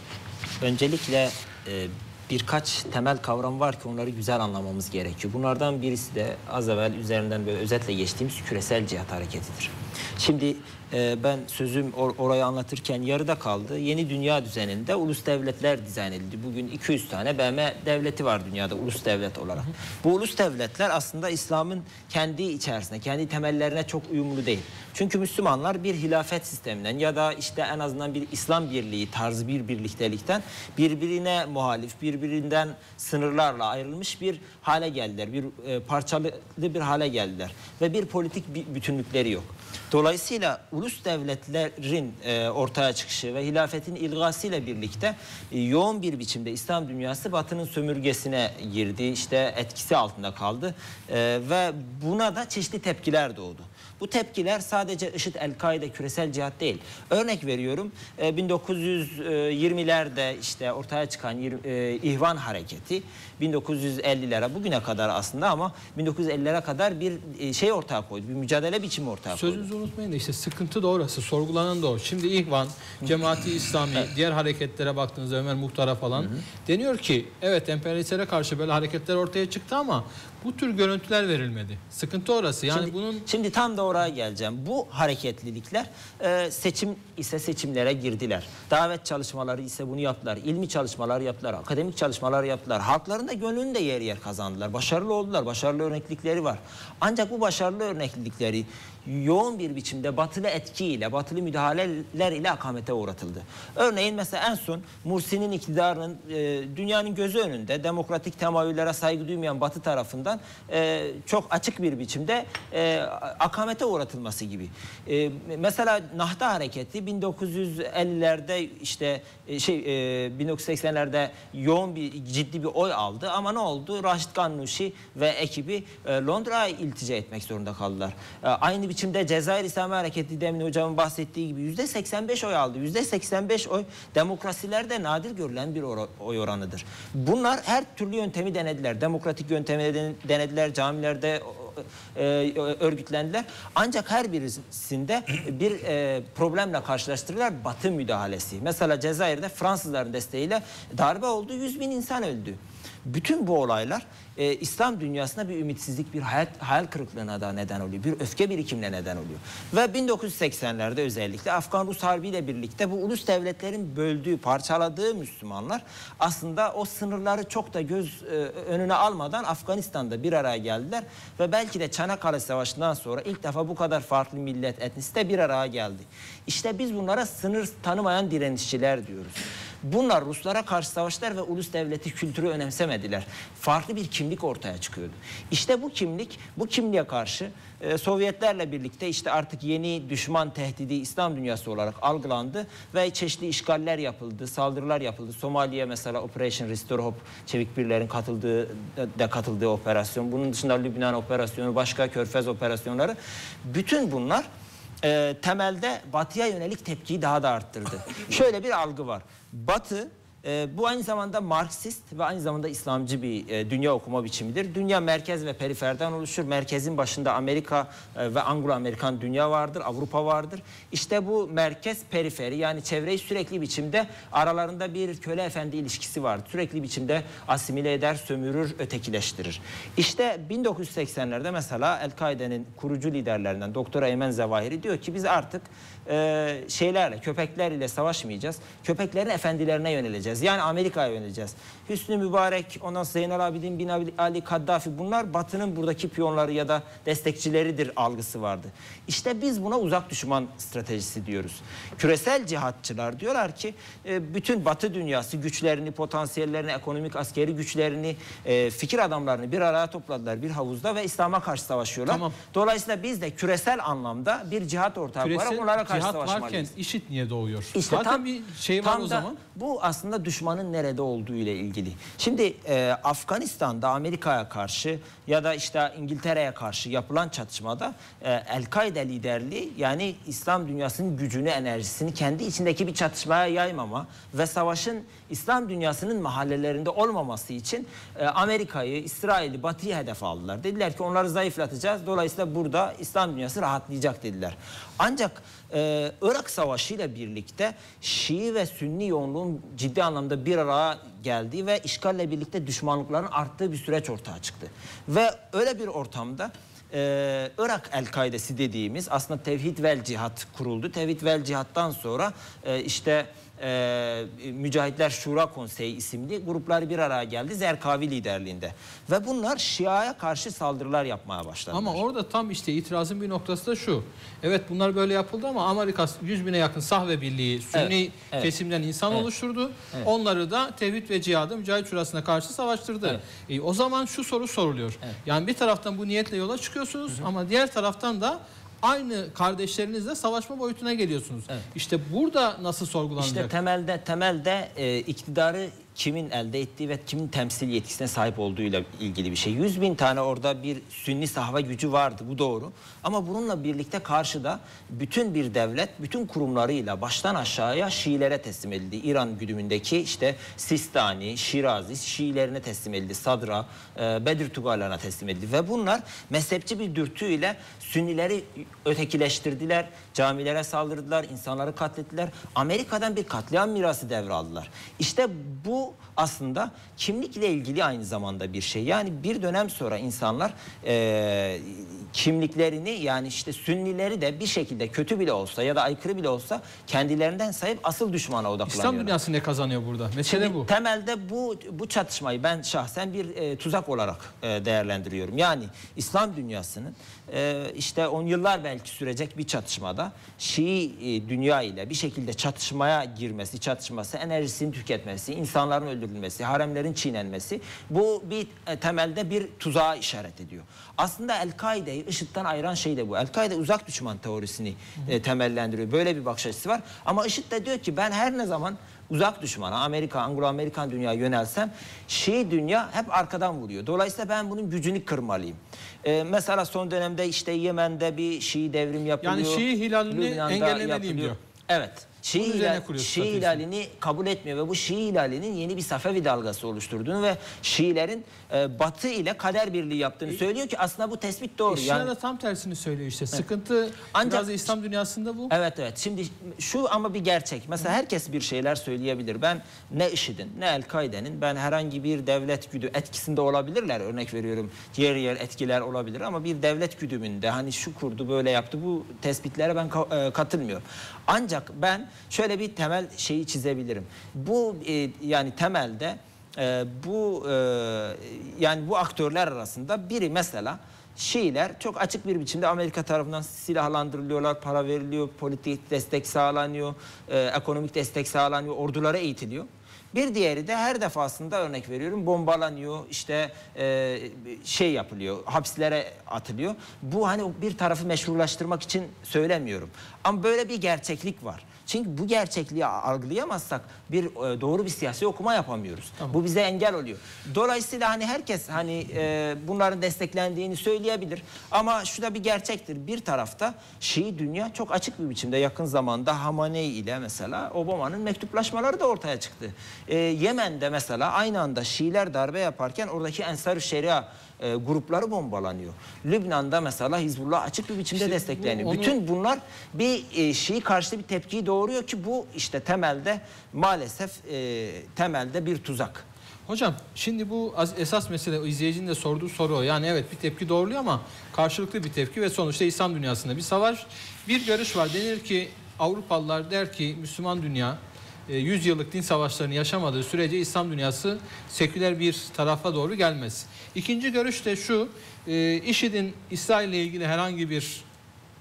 öncelikle e, birkaç temel kavram var ki onları güzel anlamamız gerekiyor. Bunlardan birisi de az evvel üzerinden böyle özetle geçtiğimiz küresel cihat hareketidir. Şimdi e, ben sözüm or- orayı anlatırken yarıda kaldı. Yeni dünya düzeninde ulus devletler dizayn edildi. Bugün 200 tane BM devleti var dünyada ulus devlet olarak. Bu ulus devletler aslında İslam'ın kendi içerisinde, kendi temellerine çok uyumlu değil. Çünkü Müslümanlar bir hilafet sisteminden ya da işte en azından bir İslam birliği tarzı bir birliktelikten birbirine muhalif, birbirinden sınırlarla ayrılmış bir hale geldiler. Bir e, parçalı bir hale geldiler ve bir politik bütünlükleri yok. Dolayısıyla ulus devletlerin e, ortaya çıkışı ve hilafetin ilgasıyla birlikte e, yoğun bir biçimde İslam dünyası Batı'nın sömürgesine girdi, işte etkisi altında kaldı E, ve buna da çeşitli tepkiler doğdu. Bu tepkiler sadece IŞİD, El-Kaide, küresel cihat değil. Örnek veriyorum e, 1920'lerde işte ortaya çıkan e, İhvan Hareketi 1950'lere bugüne kadar aslında ama 1950'lere kadar bir e, şey ortaya koydu. Bir mücadele biçimi ortaya koydu. Sözünüzü unutmayın da işte sıkıntı da orası, sorgulanan da o. Şimdi İhvan, Cemaati İslami, diğer hareketlere baktığınızda Ömer Muhtar'a falan deniyor ki evet emperyalistlere karşı böyle hareketler ortaya çıktı ama bu tür görüntüler verilmedi. Sıkıntı orası. Yani şimdi, bunun şimdi tam da oraya geleceğim. Bu hareketlilikler e, seçim ise seçimlere girdiler. Davet çalışmaları ise bunu yaptılar. İlmi çalışmalar yaptılar. Akademik çalışmalar yaptılar. Halkların da gönlünü de yer yer kazandılar. Başarılı oldular. Başarılı örneklikleri var. Ancak bu başarılı örneklikleri yoğun bir biçimde batılı etkiyle, batılı müdahaleler ile akamete uğratıldı. Örneğin mesela en son Mursi'nin iktidarının e, dünyanın gözü önünde demokratik temayüllere saygı duymayan batı tarafından e, çok açık bir biçimde e, akamete uğratılması gibi. E, mesela Nahda Hareketi 1950'lerde işte e, şey e, 1980'lerde yoğun bir ciddi bir oy aldı ama ne oldu? Raşit Gannuşi ve ekibi e, Londra'ya iltica etmek zorunda kaldılar. E, aynı biçimde Cezayir İslami Hareketi demin hocamın bahsettiği gibi yüzde 85 oy aldı. Yüzde 85 oy demokrasilerde nadir görülen bir oy oranıdır. Bunlar her türlü yöntemi denediler. Demokratik yöntemi den- denediler. Camilerde e, örgütlendiler. Ancak her birisinde bir e, problemle karşılaştırırlar. Batı müdahalesi. Mesela Cezayir'de Fransızların desteğiyle darbe oldu. 100 bin insan öldü. Bütün bu olaylar e, İslam dünyasında bir ümitsizlik, bir hayal, hayal kırıklığına da neden oluyor. Bir öfke birikimine neden oluyor. Ve 1980'lerde özellikle Afgan-Rus Harbi ile birlikte bu ulus devletlerin böldüğü, parçaladığı Müslümanlar aslında o sınırları çok da göz e, önüne almadan Afganistan'da bir araya geldiler. Ve belki de Çanakkale Savaşı'ndan sonra ilk defa bu kadar farklı millet, etnisite bir araya geldi. İşte biz bunlara sınır tanımayan direnişçiler diyoruz. Bunlar Ruslara karşı savaşlar ve ulus devleti kültürü önemsemediler. Farklı bir kimlik ortaya çıkıyordu. İşte bu kimlik, bu kimliğe karşı e, Sovyetlerle birlikte işte artık yeni düşman tehdidi İslam dünyası olarak algılandı ve çeşitli işgaller yapıldı, saldırılar yapıldı. Somali'ye mesela Operation Restore Hope çevik birlerin katıldığı de katıldığı operasyon. Bunun dışında Lübnan operasyonu, başka Körfez operasyonları. Bütün bunlar e, temelde batıya yönelik tepkiyi daha da arttırdı. Şöyle bir algı var. Batı e, bu aynı zamanda Marksist ve aynı zamanda İslamcı bir e, dünya okuma biçimidir. Dünya merkez ve periferden oluşur. Merkezin başında Amerika e, ve Anglo-Amerikan dünya vardır, Avrupa vardır. İşte bu merkez periferi yani çevreyi sürekli biçimde aralarında bir köle efendi ilişkisi vardır. Sürekli biçimde asimile eder, sömürür, ötekileştirir. İşte 1980'lerde mesela El-Kaide'nin kurucu liderlerinden Doktor Eymen Zavahiri diyor ki biz artık e, şeylerle, köpekler ile savaşmayacağız. Köpeklerin efendilerine yöneleceğiz. Yani Amerika'ya yöneleceğiz. Hüsnü Mübarek, ondan Zeynel Abidin bin Ali- Kaddafi bunlar Batı'nın buradaki piyonları ya da destekçileridir algısı vardı. İşte biz buna uzak düşman stratejisi diyoruz. Küresel cihatçılar diyorlar ki e, bütün Batı dünyası güçlerini, potansiyellerini, ekonomik askeri güçlerini, e, fikir adamlarını bir araya topladılar bir havuzda ve İslam'a karşı savaşıyorlar. Tamam. Dolayısıyla biz de küresel anlamda bir cihat ortağı küresel koyarak onlara karşı cihat varken savaşmalıyız. IŞİD niye doğuyor? İşte Zaten tam- bir şey var o zaman. Bu aslında düşmanın nerede olduğu ile ilgili. Şimdi e, Afganistan'da Amerika'ya karşı ya da işte İngiltere'ye karşı yapılan çatışmada e, El-Kaide liderliği yani İslam dünyasının gücünü, enerjisini kendi içindeki bir çatışmaya yaymama ve savaşın İslam dünyasının mahallelerinde olmaması için e, Amerika'yı, İsrail'i, Batı'yı hedef aldılar. Dediler ki onları zayıflatacağız. Dolayısıyla burada İslam dünyası rahatlayacak dediler. Ancak e, Irak Savaşı ile birlikte Şii ve Sünni yoğunluğun ciddi anlamda bir araya geldiği ve işgalle birlikte düşmanlıkların arttığı bir süreç ortaya çıktı. Ve öyle bir ortamda e, Irak El-Kaidesi dediğimiz aslında Tevhid vel Cihat kuruldu. Tevhid vel Cihat'tan sonra e, işte e, Mücahitler Şura Konseyi isimli gruplar bir araya geldi Zerkavi liderliğinde. Ve bunlar Şia'ya karşı saldırılar yapmaya başladılar. Ama orada tam işte itirazın bir noktası da şu. Evet bunlar böyle yapıldı ama Amerika 100 bine yakın sahve birliği Sünni Evet, evet. kesimden insan Evet. oluşturdu. Evet. Onları da tevhid ve cihadı mücahit şurasına karşı savaştırdı. Evet. E, o zaman şu soru soruluyor. Yani bir taraftan bu niyetle yola çıkıyorsunuz ama diğer taraftan da aynı kardeşlerinizle savaşma boyutuna geliyorsunuz. Evet. İşte burada nasıl sorgulanacak? İşte temelde temelde e, iktidarı kimin elde ettiği ve kimin temsil yetkisine sahip olduğuyla ilgili bir şey. 100 bin tane orada bir sünni sahva gücü vardı bu doğru. Ama bununla birlikte karşıda bütün bir devlet bütün kurumlarıyla baştan aşağıya Şiilere teslim edildi. İran güdümündeki işte Sistani, Şirazi Şiilerine teslim edildi. Sadra, e, Bedir Tugalarına teslim edildi. Ve bunlar mezhepçi bir dürtüyle Sünnileri ötekileştirdiler. Camilere saldırdılar, insanları katlettiler. Amerika'dan bir katliam mirası devraldılar. İşte bu aslında kimlikle ilgili aynı zamanda bir şey. Yani bir dönem sonra insanlar eee, kimliklerini yani işte Sünnileri de bir şekilde kötü bile olsa ya da aykırı bile olsa kendilerinden sayıp asıl düşmana odaklanıyorlar. İslam dünyası ne kazanıyor burada? Mesele Şimdi bu. Temelde bu bu çatışmayı ben şahsen bir e, tuzak olarak e, değerlendiriyorum. Yani İslam dünyasının e, işte on yıllar belki sürecek bir çatışmada Şii e, dünya ile bir şekilde çatışmaya girmesi, çatışması, enerjisini tüketmesi, insanların öldürülmesi, haremlerin çiğnenmesi bu bir e, temelde bir tuzağa işaret ediyor. Aslında El-Kaide'yi IŞİD'den ayıran şey de bu. El-Kaide uzak düşman teorisini e, temellendiriyor. Böyle bir bakış açısı var. Ama IŞİD de diyor ki ben her ne zaman uzak düşmana Amerika, Anglo-Amerikan dünya yönelsem Şii dünya hep arkadan vuruyor. Dolayısıyla ben bunun gücünü kırmalıyım. Ee, mesela son dönemde işte Yemen'de bir Şii devrim yapılıyor. Yani Şii hilalini engellemeliyim diyor. Evet. Şii, Şii hilalini kabul etmiyor ve bu Şii hilalinin yeni bir Safevi dalgası oluşturduğunu ve Şiilerin e, Batı ile kader birliği yaptığını söylüyor ki aslında bu tespit doğru. İşler Yani de tam tersini söylüyor işte. Sıkıntı Ancak- biraz da İslam dünyasında bu. Evet evet. Şimdi şu ama bir gerçek. Mesela herkes bir şeyler söyleyebilir. Ben ne IŞİD'in ne El-Kaide'nin ben herhangi bir devlet güdü etkisinde olabilirler. Örnek veriyorum. Yer yer etkiler olabilir ama bir devlet güdümünde hani şu kurdu böyle yaptı bu tespitlere ben e, katılmıyorum. Ancak ben şöyle bir temel şeyi çizebilirim. Bu e, yani temelde e, bu e, yani bu aktörler arasında biri mesela Şiiler çok açık bir biçimde Amerika tarafından silahlandırılıyorlar, para veriliyor, politik destek sağlanıyor, e, ekonomik destek sağlanıyor, ordulara eğitiliyor. Bir diğeri de her defasında örnek veriyorum bombalanıyor, işte e, şey yapılıyor, hapislere atılıyor. Bu hani bir tarafı meşrulaştırmak için söylemiyorum. Ama böyle bir gerçeklik var. Çünkü bu gerçekliği algılayamazsak bir e, doğru bir siyasi okuma yapamıyoruz. Bu bize engel oluyor. Dolayısıyla hani herkes hani e, bunların desteklendiğini söyleyebilir. Ama şu da bir gerçektir. Bir tarafta Şii dünya çok açık bir biçimde yakın zamanda Hamaney ile mesela Obama'nın mektuplaşmaları da ortaya çıktı. E, Yemen'de mesela aynı anda Şiiler darbe yaparken oradaki Ensar-ı Şeria e, grupları bombalanıyor. Lübnan'da mesela Hizbullah açık bir biçimde İşte bu destekleniyor. onu- Bütün bunlar bir e, Şii karşıtı bir tepkiyi doğuruyor ki bu işte temelde maalesef e, temelde bir tuzak. Hocam şimdi bu esas mesele izleyicinin de sorduğu soru o. Yani evet bir tepki doğruluyor ama karşılıklı bir tepki ve sonuçta İslam dünyasında bir savaş. Bir görüş var. Denir ki Avrupalılar der ki Müslüman dünya e, 100 yıllık din savaşlarını yaşamadığı sürece İslam dünyası seküler bir tarafa doğru gelmez. İkinci görüş de şu. E, IŞİD'in İsrail ile ilgili herhangi bir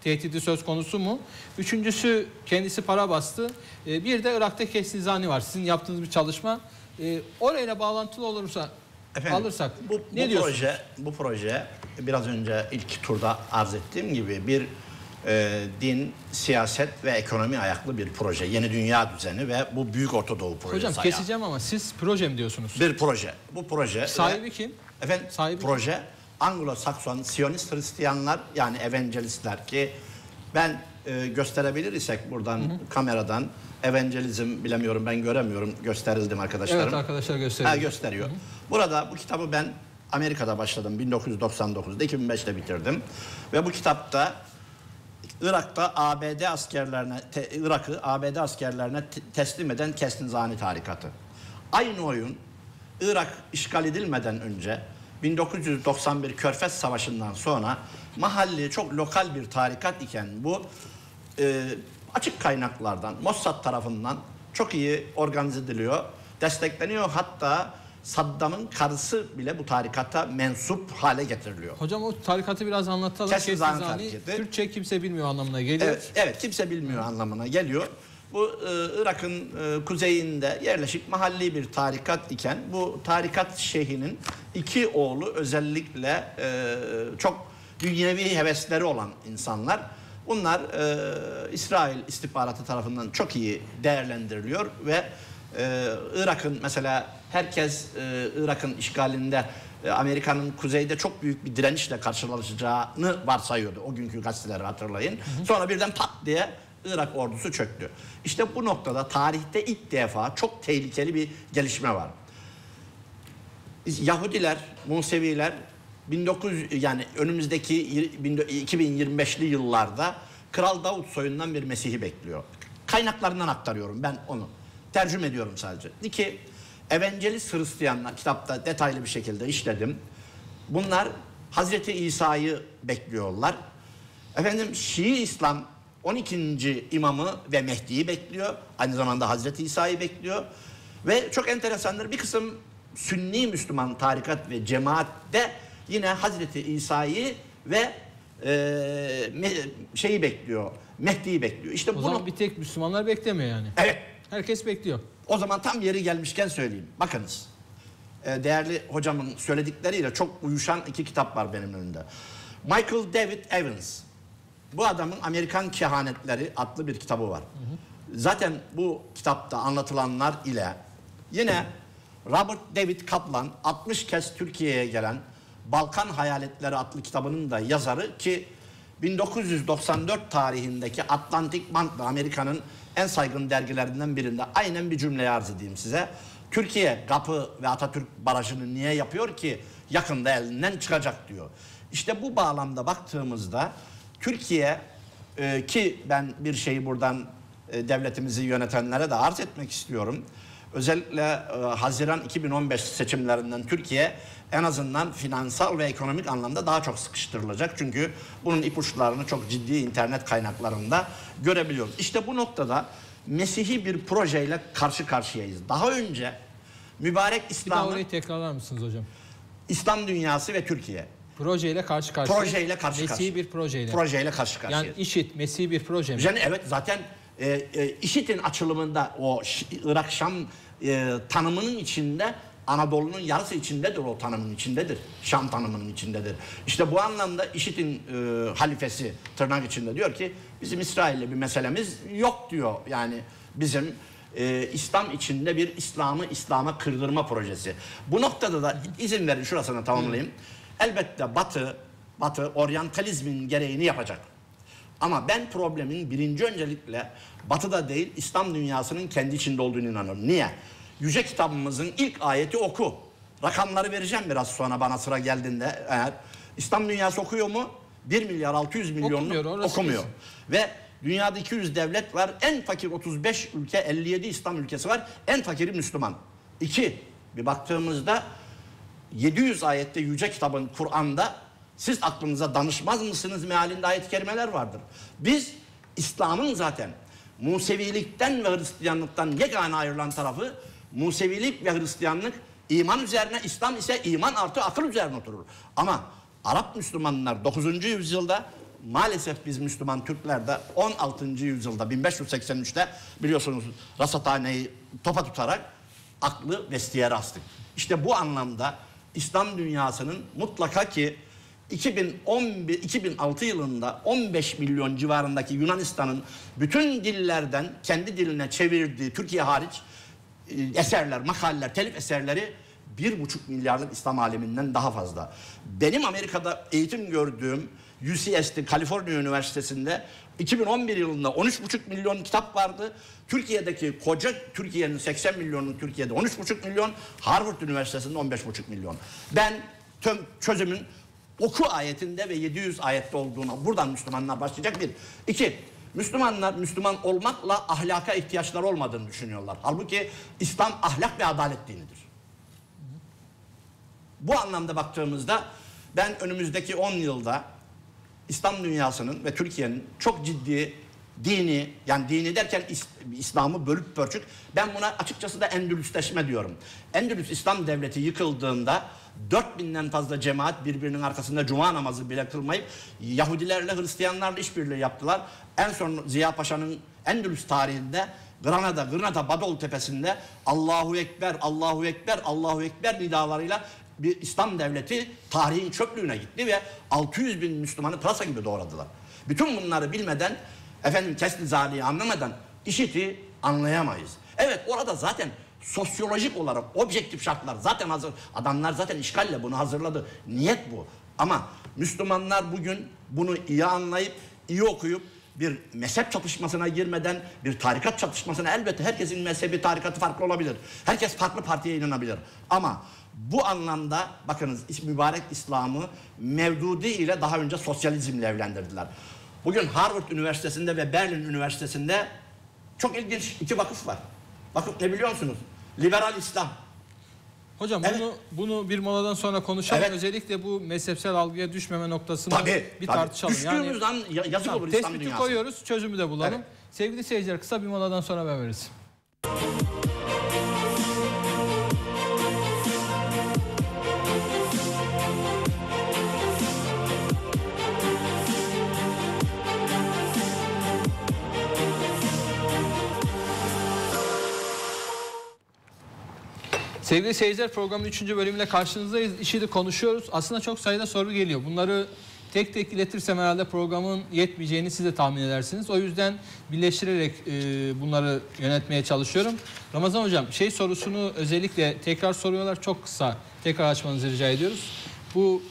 tehdidi söz konusu mu? Üçüncüsü kendisi para bastı. E, bir de Irak'ta Kesnizani var. Sizin yaptığınız bir çalışma. E, orayla bağlantılı olursa Efendim, alırsak bu, ne bu diyorsunuz? proje bu proje biraz önce ilk turda arz ettiğim gibi bir e, din, siyaset ve ekonomi ayaklı bir proje. Yeni dünya düzeni ve bu Büyük Orta Doğu projesi. Hocam keseceğim ama siz proje mi diyorsunuz? Bir proje. Bu proje. Sahibi ve- kim? Efendim Sahibi proje Anglo-Sakson Siyonist Hristiyanlar yani evangelistler ki ben e, gösterebilir isek buradan kameradan evangelizm bilemiyorum ben göremiyorum gösterildim arkadaşlarım. Evet arkadaşlar gösteriyor. Ha, gösteriyor. Burada bu kitabı ben Amerika'da başladım 1999'da 2005'te bitirdim ve bu kitapta Irak'ta ABD askerlerine Irak'ı ABD askerlerine te- teslim eden Kestinzani tarikatı. Aynı oyun Irak işgal edilmeden önce 1991 Körfez Savaşı'ndan sonra mahalli çok lokal bir tarikat iken bu e, açık kaynaklardan Mossad tarafından çok iyi organize ediliyor, destekleniyor. Hatta Saddam'ın karısı bile bu tarikata mensup hale getiriliyor. Hocam o tarikatı biraz anlatalım. Tarikatı. Türkçe kimse bilmiyor anlamına geliyor. Evet, evet kimse bilmiyor anlamına geliyor. Bu e, Irak'ın e, kuzeyinde yerleşik mahalli bir tarikat iken bu tarikat şeyhinin iki oğlu özellikle e, çok dünyevi hevesleri olan insanlar. Bunlar e, İsrail istihbaratı tarafından çok iyi değerlendiriliyor ve e, Irak'ın mesela herkes e, Irak'ın işgalinde e, Amerika'nın kuzeyde çok büyük bir direnişle karşılaşacağını varsayıyordu. O günkü gazeteleri hatırlayın. Sonra birden pat diye Irak ordusu çöktü. İşte bu noktada tarihte ilk defa çok tehlikeli bir gelişme var. Yahudiler, Museviler 1900 yani önümüzdeki yir- 2025'li yıllarda Kral Davut soyundan bir Mesih'i bekliyor. Kaynaklarından aktarıyorum ben onu. Tercüme ediyorum sadece. Di ki Evangelist Hristiyanlar kitapta detaylı bir şekilde işledim. Bunlar Hazreti İsa'yı bekliyorlar. Efendim Şii İslam 12. imamı ve Mehdi'yi bekliyor. Aynı zamanda Hazreti İsa'yı bekliyor. Ve çok enteresandır bir kısım Sünni Müslüman tarikat ve cemaatte yine Hazreti İsa'yı ve e, şeyi bekliyor. Mehdi'yi bekliyor. İşte O bunu zaman bir tek Müslümanlar beklemiyor yani. Evet. Herkes bekliyor. O zaman tam yeri gelmişken söyleyeyim. Bakınız. e, Değerli hocamın söyledikleriyle çok uyuşan iki kitap var benim önümde. Michael David Evans. Bu adamın Amerikan Kehanetleri adlı bir kitabı var. Zaten bu kitapta anlatılanlar ile yine Robert David Kaplan 60 kez Türkiye'ye gelen Balkan Hayaletleri adlı kitabının da yazarı ki 1994 tarihindeki Atlantic Monthly Amerika'nın en saygın dergilerinden birinde aynen bir cümle arz edeyim size. Türkiye Kapı ve Atatürk Barajı'nı niye yapıyor ki yakında elinden çıkacak diyor. İşte bu bağlamda baktığımızda Türkiye e, ki ben bir şeyi buradan e, devletimizi yönetenlere de arz etmek istiyorum. Özellikle e, Haziran 2015 seçimlerinden Türkiye en azından finansal ve ekonomik anlamda daha çok sıkıştırılacak. Çünkü bunun ipuçlarını çok ciddi internet kaynaklarında görebiliyoruz. İşte bu noktada Mesih'i bir projeyle karşı karşıyayız. Daha önce mübarek Bir daha İslam'ın orayı tekrarlar mısınız hocam? İslam dünyası ve Türkiye Projeyle karşı karşıya. projeyle karşı karşıya. bir projeyle. Projeyle karşı karşıya. Yani işit, Mesih bir proje mi? Yani evet zaten e, e, IŞİD'in açılımında o Irak Şam e, tanımının içinde Anadolu'nun yarısı içindedir o tanımın içindedir. Şam tanımının içindedir. İşte bu anlamda IŞİD'in e, halifesi tırnak içinde diyor ki bizim İsrail'le bir meselemiz yok diyor. Yani bizim e, İslam içinde bir İslam'ı İslam'a kırdırma projesi. Bu noktada da izin verin şurasını tamamlayayım. Elbette Batı Batı oryantalizmin gereğini yapacak. Ama ben problemin birinci öncelikle batıda değil İslam dünyasının kendi içinde olduğunu inanıyorum. Niye? Yüce kitabımızın ilk ayeti oku. Rakamları vereceğim biraz sonra bana sıra geldiğinde eğer. İslam dünyası okuyor mu? 1 milyar 600 milyonlu Okumuyor, okumuyor. kesin. Ve dünyada 200 devlet var. En fakir 35 ülke 57 İslam ülkesi var. En fakiri Müslüman. İki, bir baktığımızda 700 ayette yüce kitabın Kur'an'da siz aklınıza danışmaz mısınız mealinde ayet-i kerimeler vardır. Biz İslam'ın zaten Musevilikten ve Hristiyanlıktan yegane ayrılan tarafı Musevilik ve Hristiyanlık iman üzerine, İslam ise iman artı akıl üzerine oturur. Ama Arap Müslümanlar 9. yüzyılda maalesef biz Müslüman Türkler de 16. yüzyılda 1583'te biliyorsunuz rasathaneyi topa tutarak aklı vestiyere astık. İşte bu anlamda İslam dünyasının mutlaka ki 2011 2006 yılında 15 milyon civarındaki Yunanistan'ın bütün dillerden kendi diline çevirdiği Türkiye hariç e, eserler, makaleler, telif eserleri bir buçuk milyarlık İslam aleminden daha fazla. Benim Amerika'da eğitim gördüğüm UCS'de Kaliforniya Üniversitesi'nde 2011 yılında 13,5 milyon kitap vardı. Türkiye'deki koca Türkiye'nin 80 milyonun Türkiye'de 13,5 milyon, Harvard Üniversitesi'nde 15,5 milyon. Ben tüm çözümün oku ayetinde ve 700 ayette olduğunu buradan Müslümanlar başlayacak bir. İki, Müslümanlar Müslüman olmakla ahlaka ihtiyaçları olmadığını düşünüyorlar. Halbuki İslam ahlak ve adalet dinidir. Bu anlamda baktığımızda ben önümüzdeki 10 yılda İslam dünyasının ve Türkiye'nin çok ciddi dini yani dini derken İs- İslam'ı bölüp pörçük ben buna açıkçası da Endülüsleşme diyorum. Endülüs İslam devleti yıkıldığında 4000'den fazla cemaat birbirinin arkasında cuma namazı bile kılmayıp Yahudilerle Hristiyanlarla işbirliği yaptılar. En son Ziya Paşa'nın Endülüs tarihinde Granada, Granada Badol tepesinde Allahu Ekber, Allahu Ekber, Allahu Ekber nidalarıyla bir İslam devleti tarihin çöplüğüne gitti ve 600 bin Müslümanı pırasa gibi doğradılar. Bütün bunları bilmeden, efendim kesli zaliyi anlamadan işiti anlayamayız. Evet orada zaten sosyolojik olarak objektif şartlar zaten hazır. Adamlar zaten işgalle bunu hazırladı. Niyet bu. Ama Müslümanlar bugün bunu iyi anlayıp, iyi okuyup bir mezhep çatışmasına girmeden bir tarikat çatışmasına elbette herkesin mezhebi tarikatı farklı olabilir. Herkes farklı partiye inanabilir. Ama bu anlamda bakınız mübarek İslam'ı Mevdudi ile daha önce sosyalizmle evlendirdiler. Bugün Harvard Üniversitesi'nde ve Berlin Üniversitesi'nde çok ilginç iki vakıf var. Vakıf ne biliyor musunuz? Liberal İslam. Hocam Evet. bunu bunu bir moladan sonra konuşalım. Evet. Özellikle bu mezhepsel algıya düşmeme noktasını Tabii. bir tabii. tartışalım. Düştüğümüz an ya- yazık Tamam, olur İslam dünyasına. koyuyoruz, çözümü de bulalım. Evet. Sevgili seyirciler kısa bir moladan sonra haber veririz. Sevgili seyirciler programın 3. bölümüyle karşınızdayız. İşi konuşuyoruz. Aslında çok sayıda soru geliyor. Bunları tek tek iletirsem herhalde programın yetmeyeceğini siz de tahmin edersiniz. O yüzden birleştirerek e, bunları yönetmeye çalışıyorum. Ramazan Hocam şey sorusunu özellikle tekrar soruyorlar. Çok kısa tekrar açmanızı rica ediyoruz. Bu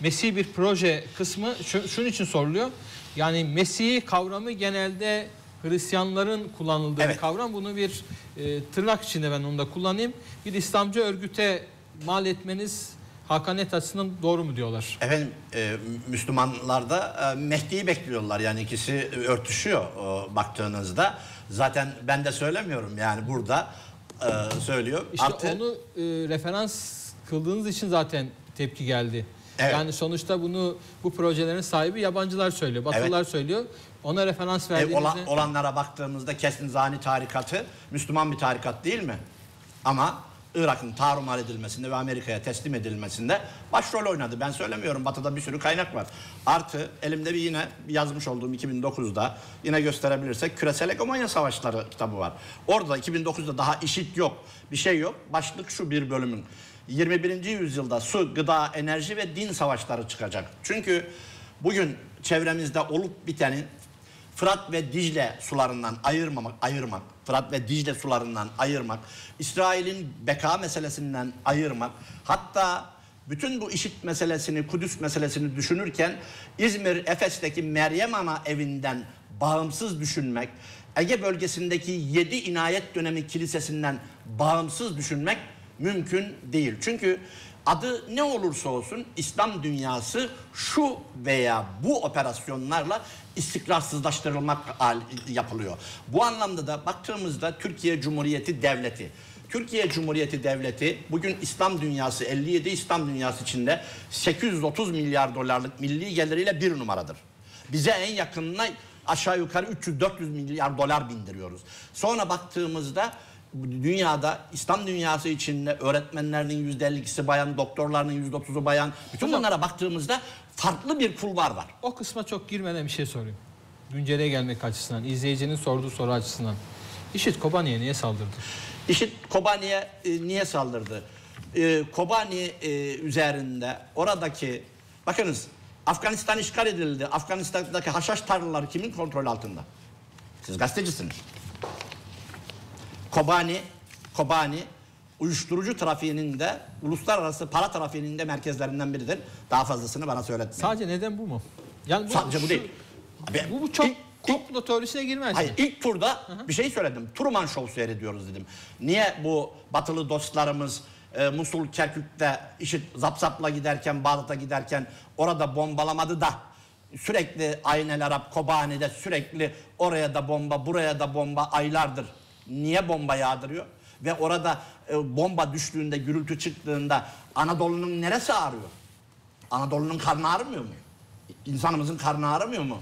Mesih bir proje kısmı şu, şunun için soruluyor. Yani Mesih kavramı genelde Hristiyanların kullanıldığı Evet. bir kavram. Bunu bir e, tırnak içinde ben onu da kullanayım. Bir İslamcı örgüte mal etmeniz hakanet açısından doğru mu diyorlar? Efendim e, Müslümanlarda e, Mehdi'yi bekliyorlar yani ikisi örtüşüyor e, baktığınızda. Zaten ben de söylemiyorum yani burada e, söylüyor. İşte Artı onu e, referans kıldığınız için zaten tepki geldi. Evet. Yani sonuçta bunu bu projelerin sahibi yabancılar söylüyor, Batılılar söylüyor. Ona referans e, verdiğinizde olan, olanlara baktığımızda Kesin Zani tarikatı Müslüman bir tarikat değil mi? Ama Irak'ın tarumar edilmesinde ve Amerika'ya teslim edilmesinde başrol oynadı. Ben söylemiyorum. Batı'da bir sürü kaynak var. Artı elimde bir yine yazmış olduğum 2009'da yine gösterebilirsek Küresel Hegemonya Savaşları kitabı var. Orada 2009'da daha işit yok. Bir şey yok. Başlık şu bir bölümün. 21. yüzyılda su, gıda, enerji ve din savaşları çıkacak. Çünkü bugün çevremizde olup bitenin Fırat ve Dicle sularından ayırmamak, ayırmak, Fırat ve Dicle sularından ayırmak, İsrail'in beka meselesinden ayırmak, hatta bütün bu işit meselesini, Kudüs meselesini düşünürken İzmir, Efes'teki Meryem Ana evinden bağımsız düşünmek, Ege bölgesindeki 7 inayet dönemi kilisesinden bağımsız düşünmek mümkün değil. Çünkü adı ne olursa olsun İslam dünyası şu veya bu operasyonlarla istikrarsızlaştırılmak yapılıyor. Bu anlamda da baktığımızda Türkiye Cumhuriyeti Devleti Türkiye Cumhuriyeti Devleti bugün İslam dünyası 57 İslam dünyası içinde 830 milyar dolarlık milli geliriyle bir numaradır. Bize en yakınına aşağı yukarı 300-400 milyar dolar bindiriyoruz. Sonra baktığımızda dünyada İslam dünyası içinde öğretmenlerin %52'si bayan, doktorların %30'u bayan. Bütün bunlara baktığımızda farklı bir kulvar var. o kısma çok girmeden bir şey sorayım. Güncele gelmek açısından, izleyicinin sorduğu soru açısından. İşit Kobani'ye niye saldırdı? İşit Kobani'ye e, niye saldırdı? E, Kobani e, üzerinde oradaki bakınız Afganistan işgal edildi. Afganistan'daki haşhaş tarlaları kimin kontrol altında? Siz gazetecisiniz. Kobani, Kobani uyuşturucu trafiğinin de uluslararası para trafiğinin de merkezlerinden biridir. Daha fazlasını bana söyletmeyin. Sadece neden bu mu? Yani bu, Sadece bu şu- değil. Be- Bu, bu çok İlk- komplo teorisine girmez. Hayır ilk turda bir şey söyledim. Truman Show seyrediyoruz dedim. Niye bu batılı dostlarımız e, Musul, Kerkük'te işit Zapsap'la giderken, Bağdat'a giderken orada bombalamadı da sürekli Aynel Arap, Kobani'de sürekli oraya da bomba, buraya da bomba aylardır. Niye bomba yağdırıyor? Ve orada e, bomba düştüğünde, gürültü çıktığında Anadolu'nun neresi ağrıyor? Anadolu'nun karnı ağrımıyor mu? İnsanımızın karnı ağrımıyor mu?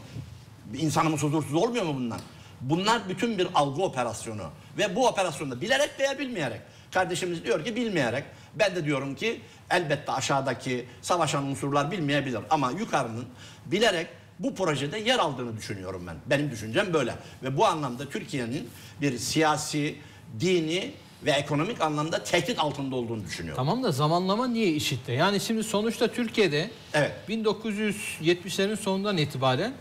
İnsanımız huzursuz olmuyor mu bundan? Bunlar bütün bir algı operasyonu. Ve bu operasyonda bilerek veya bilmeyerek. Kardeşimiz diyor ki bilmeyerek. Ben de diyorum ki elbette aşağıdaki savaşan unsurlar bilmeyebilir. Ama yukarının bilerek bu projede yer aldığını düşünüyorum ben. Benim düşüncem böyle. Ve bu anlamda Türkiye'nin bir siyasi, dini ve ekonomik anlamda tehdit altında olduğunu düşünüyorum. Tamam da zamanlama niye işitte? Yani şimdi sonuçta Türkiye'de Evet. 1970'lerin sonundan itibaren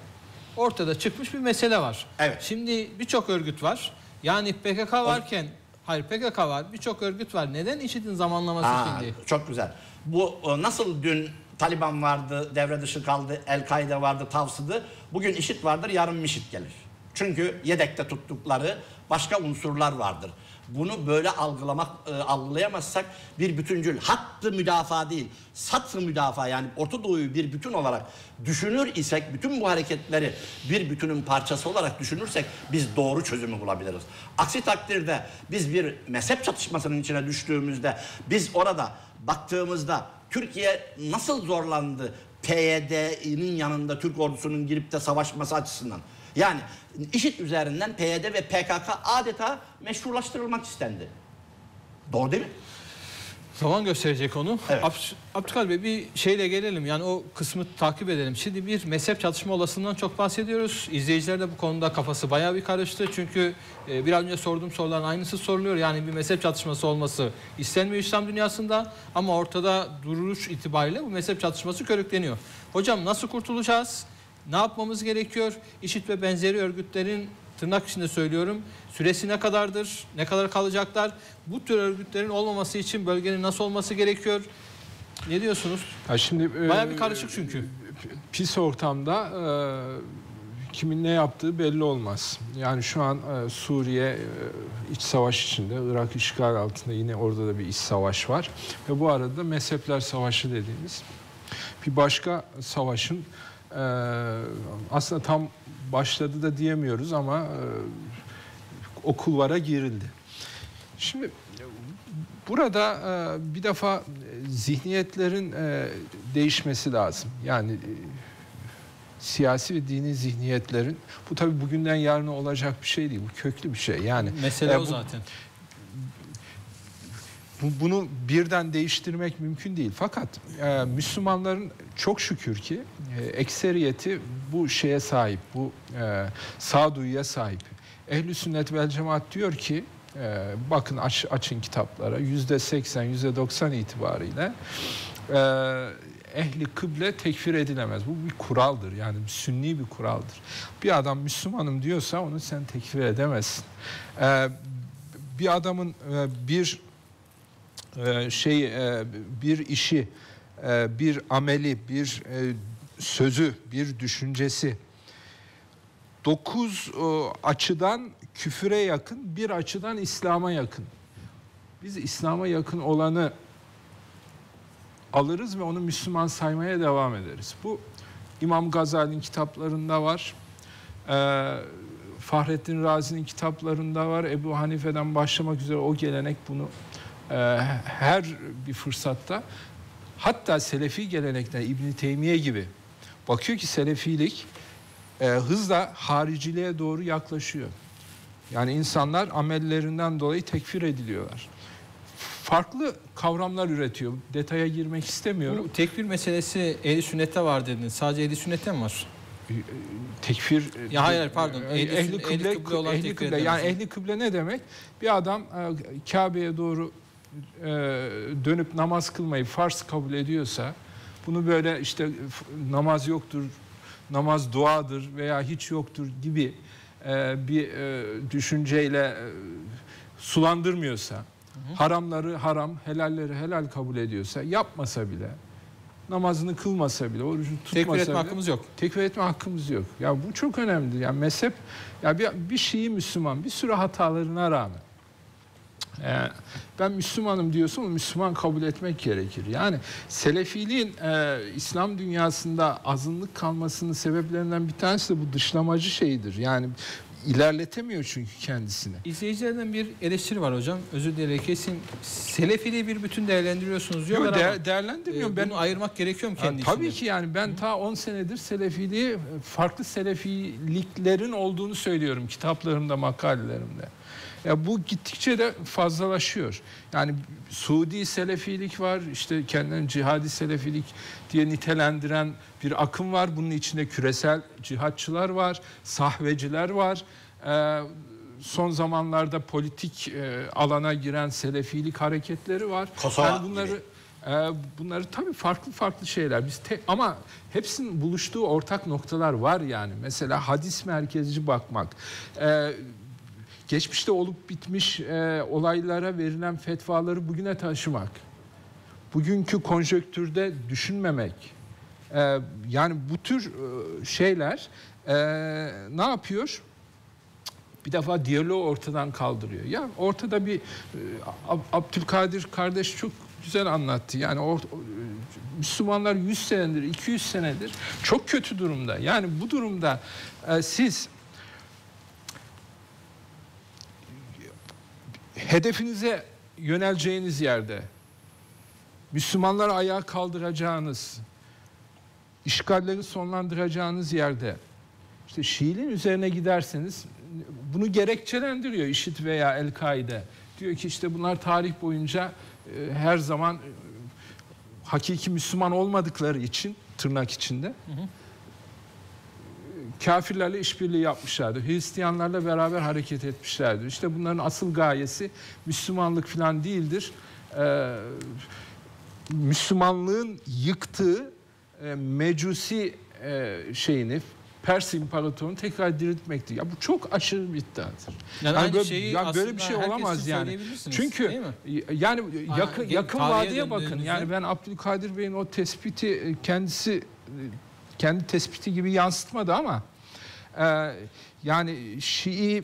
ortada çıkmış bir mesele var. Evet. Şimdi birçok örgüt var. Yani PKK varken hayır PKK var, birçok örgüt var. Neden IŞİD'in zamanlaması Ha, şimdi? Çok güzel. Bu e, nasıl dün Taliban vardı, devre dışı kaldı, El-Kaide vardı, Tavsıdı. Bugün IŞİD vardır, yarın MİŞİD gelir. Çünkü yedekte tuttukları başka unsurlar vardır. Bunu böyle algılamak, e, algılayamazsak bir bütüncül, hattı müdafaa değil, satı müdafaa yani Orta Doğu'yu bir bütün olarak düşünür isek, bütün bu hareketleri bir bütünün parçası olarak düşünürsek biz doğru çözümü bulabiliriz. Aksi takdirde biz bir mezhep çatışmasının içine düştüğümüzde biz orada baktığımızda Türkiye nasıl zorlandı PYD'nin yanında Türk ordusunun girip de savaşması açısından. Yani IŞİD üzerinden PYD ve PKK adeta meşrulaştırılmak istendi. Doğru değil mi? Zaman gösterecek onu. Evet. Abd- Abdülkadir Bey bir şeyle gelelim. Yani o kısmı takip edelim. Şimdi bir mezhep çatışma olasılığından çok bahsediyoruz. İzleyiciler de bu konuda kafası bayağı bir karıştı. Çünkü e, biraz önce sorduğum soruların aynısı soruluyor. Yani bir mezhep çatışması olması istenmiyor İslam dünyasında. Ama ortada duruş itibariyle bu mezhep çatışması körükleniyor. Hocam nasıl kurtulacağız? Ne yapmamız gerekiyor? İşit ve benzeri örgütlerin tırnak içinde söylüyorum. Süresi ne kadardır? Ne kadar kalacaklar? Bu tür örgütlerin olmaması için bölgenin nasıl olması gerekiyor? Ne diyorsunuz? Ya şimdi e, Bayağı bir karışık çünkü. pis ortamda e, kimin ne yaptığı belli olmaz. Yani şu an e, Suriye e, iç savaş içinde, Irak işgal altında yine orada da bir iç savaş var. Ve bu arada mezhepler savaşı dediğimiz bir başka savaşın e, aslında tam başladı da diyemiyoruz ama e, o kulvara girildi. Şimdi burada e, bir defa e, zihniyetlerin e, değişmesi lazım. Yani e, siyasi ve dini zihniyetlerin bu tabii bugünden yarına olacak bir şey değil. Bu köklü bir şey. Yani Mesele e, o bu- zaten. Bu- bunu birden değiştirmek mümkün değil. Fakat e, Müslümanların çok şükür ki e, ekseriyeti bu şeye sahip, bu e, sağduyuya sahip. Ehli sünnet vel cemaat diyor ki, e, bakın aç, açın kitaplara, yüzde seksen, yüzde doksan itibariyle e, ehli kıble tekfir edilemez. Bu bir kuraldır yani sünni bir kuraldır. Bir adam Müslümanım diyorsa onu sen tekfir edemezsin. E, bir adamın e, bir şey e, bir işi, e, bir ameli, bir e, sözü, bir düşüncesi dokuz açıdan küfüre yakın, bir açıdan İslam'a yakın. Biz İslam'a yakın olanı alırız ve onu Müslüman saymaya devam ederiz. Bu İmam Gazali'nin kitaplarında var. Ee, Fahrettin Razi'nin kitaplarında var. Ebu Hanife'den başlamak üzere o gelenek bunu her bir fırsatta hatta Selefi gelenekten İbn Teymiye gibi bakıyor ki Selefilik e, hızla hariciliğe doğru yaklaşıyor. Yani insanlar amellerinden dolayı tekfir ediliyorlar. Farklı kavramlar üretiyor. Detaya girmek istemiyorum. Bu tekfir meselesi ehli sünnette var dediniz. Sadece ehli sünnette mi var? tekfir Ya hayır, pardon. e, Ehli ehli, kıble, ehli kıble olan ehli kıble. yani ehli kıble ne demek? Bir adam e, Kabe'ye doğru e, dönüp namaz kılmayı farz kabul ediyorsa bunu böyle işte namaz yoktur, namaz duadır veya hiç yoktur gibi e, bir e, düşünceyle e, sulandırmıyorsa, haramları haram, helalleri helal kabul ediyorsa, yapmasa bile, namazını kılmasa bile, orucunu tutmasa Tekfir etme bile, hakkımız yok. tekfir etme hakkımız yok. Ya bu çok önemli. Yani mezhep ya bir, bir Şii Müslüman bir sürü hatalarına rağmen e, ben Müslümanım diyorsun ama Müslüman kabul etmek gerekir. Yani Selefiliğin e, İslam dünyasında azınlık kalmasının sebeplerinden bir tanesi de bu dışlamacı şeyidir. Yani ilerletemiyor çünkü kendisini. İzleyicilerden bir eleştiri var hocam. Özür dilerim kesin. Selefiliği bir bütün değerlendiriyorsunuz diyorlar Yok, ama değer- değerlendirmiyorum. e, ben bunu ayırmak gerekiyor mu kendi tabii ki yani ben ta 10 senedir Selefiliği farklı Selefiliklerin olduğunu söylüyorum kitaplarımda, makalelerimde. Ya bu gittikçe de fazlalaşıyor. Yani Suudi Selefilik var, işte kendilerini cihadi Selefilik diye nitelendiren bir akım var. Bunun içinde küresel cihatçılar var, sahveciler var. Ee, son zamanlarda politik e, alana giren Selefilik hareketleri var. Kosova Yani bunları gibi. ee, bunları tabii farklı farklı şeyler. Biz tek ama hepsinin buluştuğu ortak noktalar var yani. Mesela hadis merkezci bakmak. Geçmişte olup bitmiş e, olaylara verilen fetvaları bugüne taşımak. Bugünkü konjöktürde düşünmemek. Ee, yani bu tür e, şeyler e, ne yapıyor? bir defa diyaloğu ortadan kaldırıyor. Ya ortada bir e, Ab- Abdülkadir kardeş çok güzel anlattı. Yani or, o- Müslümanlar 100 senedir, 200 senedir çok kötü durumda. Yani bu durumda e, siz hedefinize yöneleceğiniz yerde Müslümanları ayağa kaldıracağınız, işgalleri sonlandıracağınız yerde işte Şiiliğin üzerine giderseniz bunu gerekçelendiriyor IŞİD veya El-Kaide. Diyor ki işte bunlar tarih boyunca e, her zaman e, hakiki Müslüman olmadıkları için tırnak içinde e, kafirlerle işbirliği yapmışlardır. Hristiyanlarla beraber hareket etmişlerdir. İşte bunların asıl gayesi Müslümanlık falan değildir. Ee, Müslümanlığın yıktığı e, mecusi e, şeyini Pers İmparatorluğunu tekrar diriltmektir. Ya bu çok aşırı bir iddiadır. Yani aynı böyle, şeyi ya böyle bir şey olamaz yani. Çünkü yani yakın, gel- yakın vadeye bakın. Yani ben Abdülkadir Bey'in o tespiti e, kendisi e, kendi tespiti gibi yansıtmadı ama e, yani Şii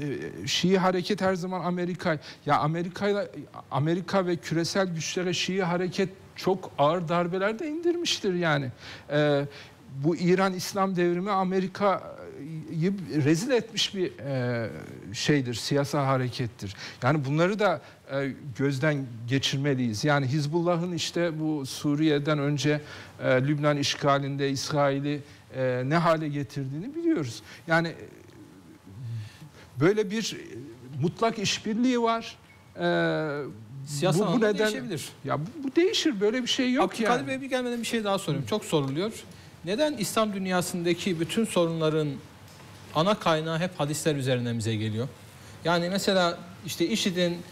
e, Şii hareket her zaman Amerika ya Amerika Amerika ve küresel güçlere Şii hareket çok ağır darbeler de indirmiştir yani. E, bu İran İslam devrimi Amerika'yı rezil etmiş bir e, şeydir, siyasal harekettir. Yani bunları da e, gözden geçirmeliyiz. Yani Hizbullah'ın işte bu Suriye'den önce e, Lübnan işgalinde İsrail'i e, ne hale getirdiğini biliyoruz. Yani e, böyle bir e, mutlak işbirliği var. E, Siyasal bu, bu neden değişebilir. ya bu, bu değişir böyle bir şey yok Abdülkadir yani. Bey bir gelmeden bir şey daha sorayım. Çok soruluyor. Neden İslam dünyasındaki bütün sorunların ana kaynağı hep hadisler üzerinden bize geliyor? Yani mesela işte IŞİD'in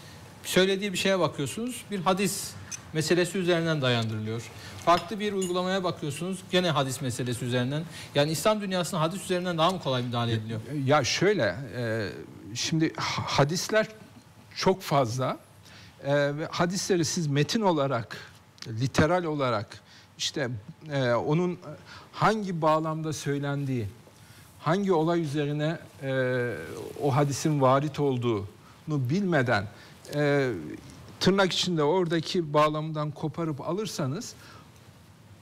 söylediği bir şeye bakıyorsunuz. Bir hadis meselesi üzerinden dayandırılıyor. Farklı bir uygulamaya bakıyorsunuz. Gene hadis meselesi üzerinden. Yani İslam dünyasına hadis üzerinden daha mı kolay müdahale ediliyor? Ya şöyle, e, şimdi ha- hadisler çok fazla E, ve hadisleri siz metin olarak, literal olarak işte e, onun hangi bağlamda söylendiği, hangi olay üzerine e, o hadisin varit olduğunu bilmeden e, tırnak içinde oradaki bağlamından koparıp alırsanız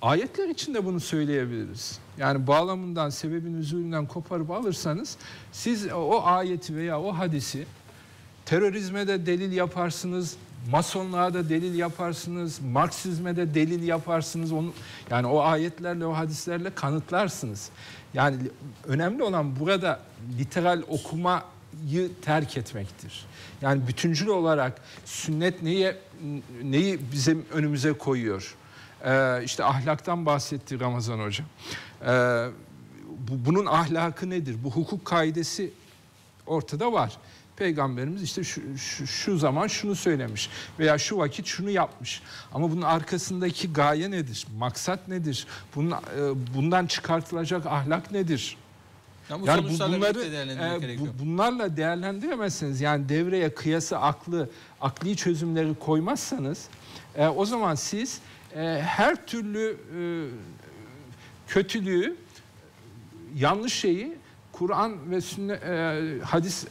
Ayetler için de bunu söyleyebiliriz. Yani bağlamından, sebebin üzülünden koparıp alırsanız siz o ayeti veya o hadisi terörizme de delil yaparsınız, masonluğa da delil yaparsınız, Marksizme de delil yaparsınız. Onu, yani o ayetlerle, o hadislerle kanıtlarsınız. Yani önemli olan burada literal okumayı terk etmektir. Yani bütüncül olarak sünnet neyi neyi bizim önümüze koyuyor? Ee, işte ahlaktan bahsetti Ramazan Hoca. Ee, bu, bunun ahlakı nedir? Bu hukuk kaidesi ortada var. Peygamberimiz işte şu, şu, şu zaman şunu söylemiş veya şu vakit şunu yapmış. Ama bunun arkasındaki gaye nedir? Maksat nedir? Bunun, e, bundan çıkartılacak ahlak nedir? Yani bu Yani bu, bunları e, bu- bunlarla değerlendiremezseniz yani devreye kıyası aklı akli çözümleri koymazsanız e, o zaman siz e, her türlü e, kötülüğü yanlış şeyi Kur'an ve sünnet e, hadis e,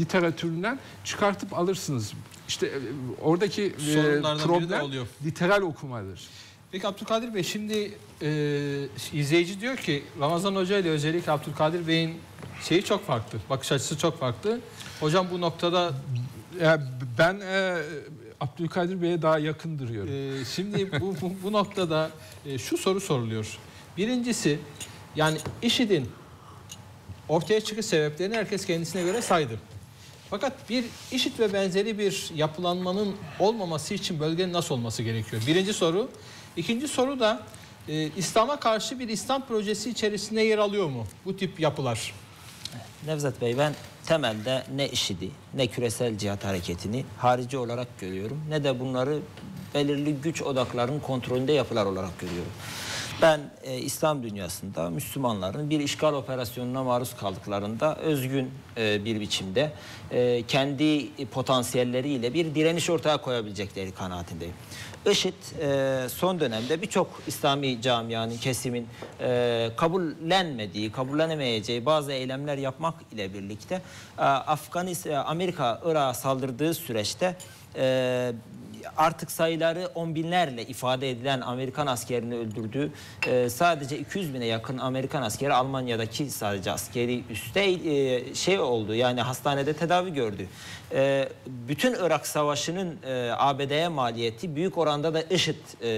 literatüründen çıkartıp alırsınız. İşte e, oradaki e, problem oluyor. literal okumadır. Peki Abdülkadir Bey şimdi e, izleyici diyor ki Ramazan Hoca ile özellikle Abdülkadir Bey'in şeyi çok farklı. Bakış açısı çok farklı. Hocam bu noktada Ya ben e, Abdülkadir Bey'e daha yakın duruyorum. e, *laughs* şimdi bu, bu, bu noktada e, şu soru soruluyor. Birincisi yani IŞİD'in ortaya çıkış sebeplerini herkes kendisine göre saydı. Fakat bir IŞİD ve benzeri bir yapılanmanın olmaması için bölgenin nasıl olması gerekiyor? Birinci soru. İkinci soru da e, İslam'a karşı bir İslam projesi içerisinde yer alıyor mu bu tip yapılar? Nevzat Bey ben temelde ne IŞİD'i ne küresel cihat hareketini harici olarak görüyorum ne de bunları belirli güç odaklarının kontrolünde yapılar olarak görüyorum. Ben e, İslam dünyasında Müslümanların bir işgal operasyonuna maruz kaldıklarında özgün e, bir biçimde e, kendi potansiyelleriyle bir direniş ortaya koyabilecekleri kanaatindeyim. IŞİD e, son dönemde birçok İslami camianın, kesimin e, kabullenmediği, kabullenemeyeceği bazı eylemler yapmak ile birlikte e, Afganistan, Amerika Irak'a saldırdığı süreçte e, artık sayıları on binlerle ifade edilen Amerikan askerini öldürdüğü e, sadece 200 bine yakın Amerikan askeri Almanya'daki sadece askeri üste e, şey oldu yani hastanede tedavi gördü. E, bütün Irak Savaşı'nın e, ABD'ye maliyeti büyük oranda da IŞİD e,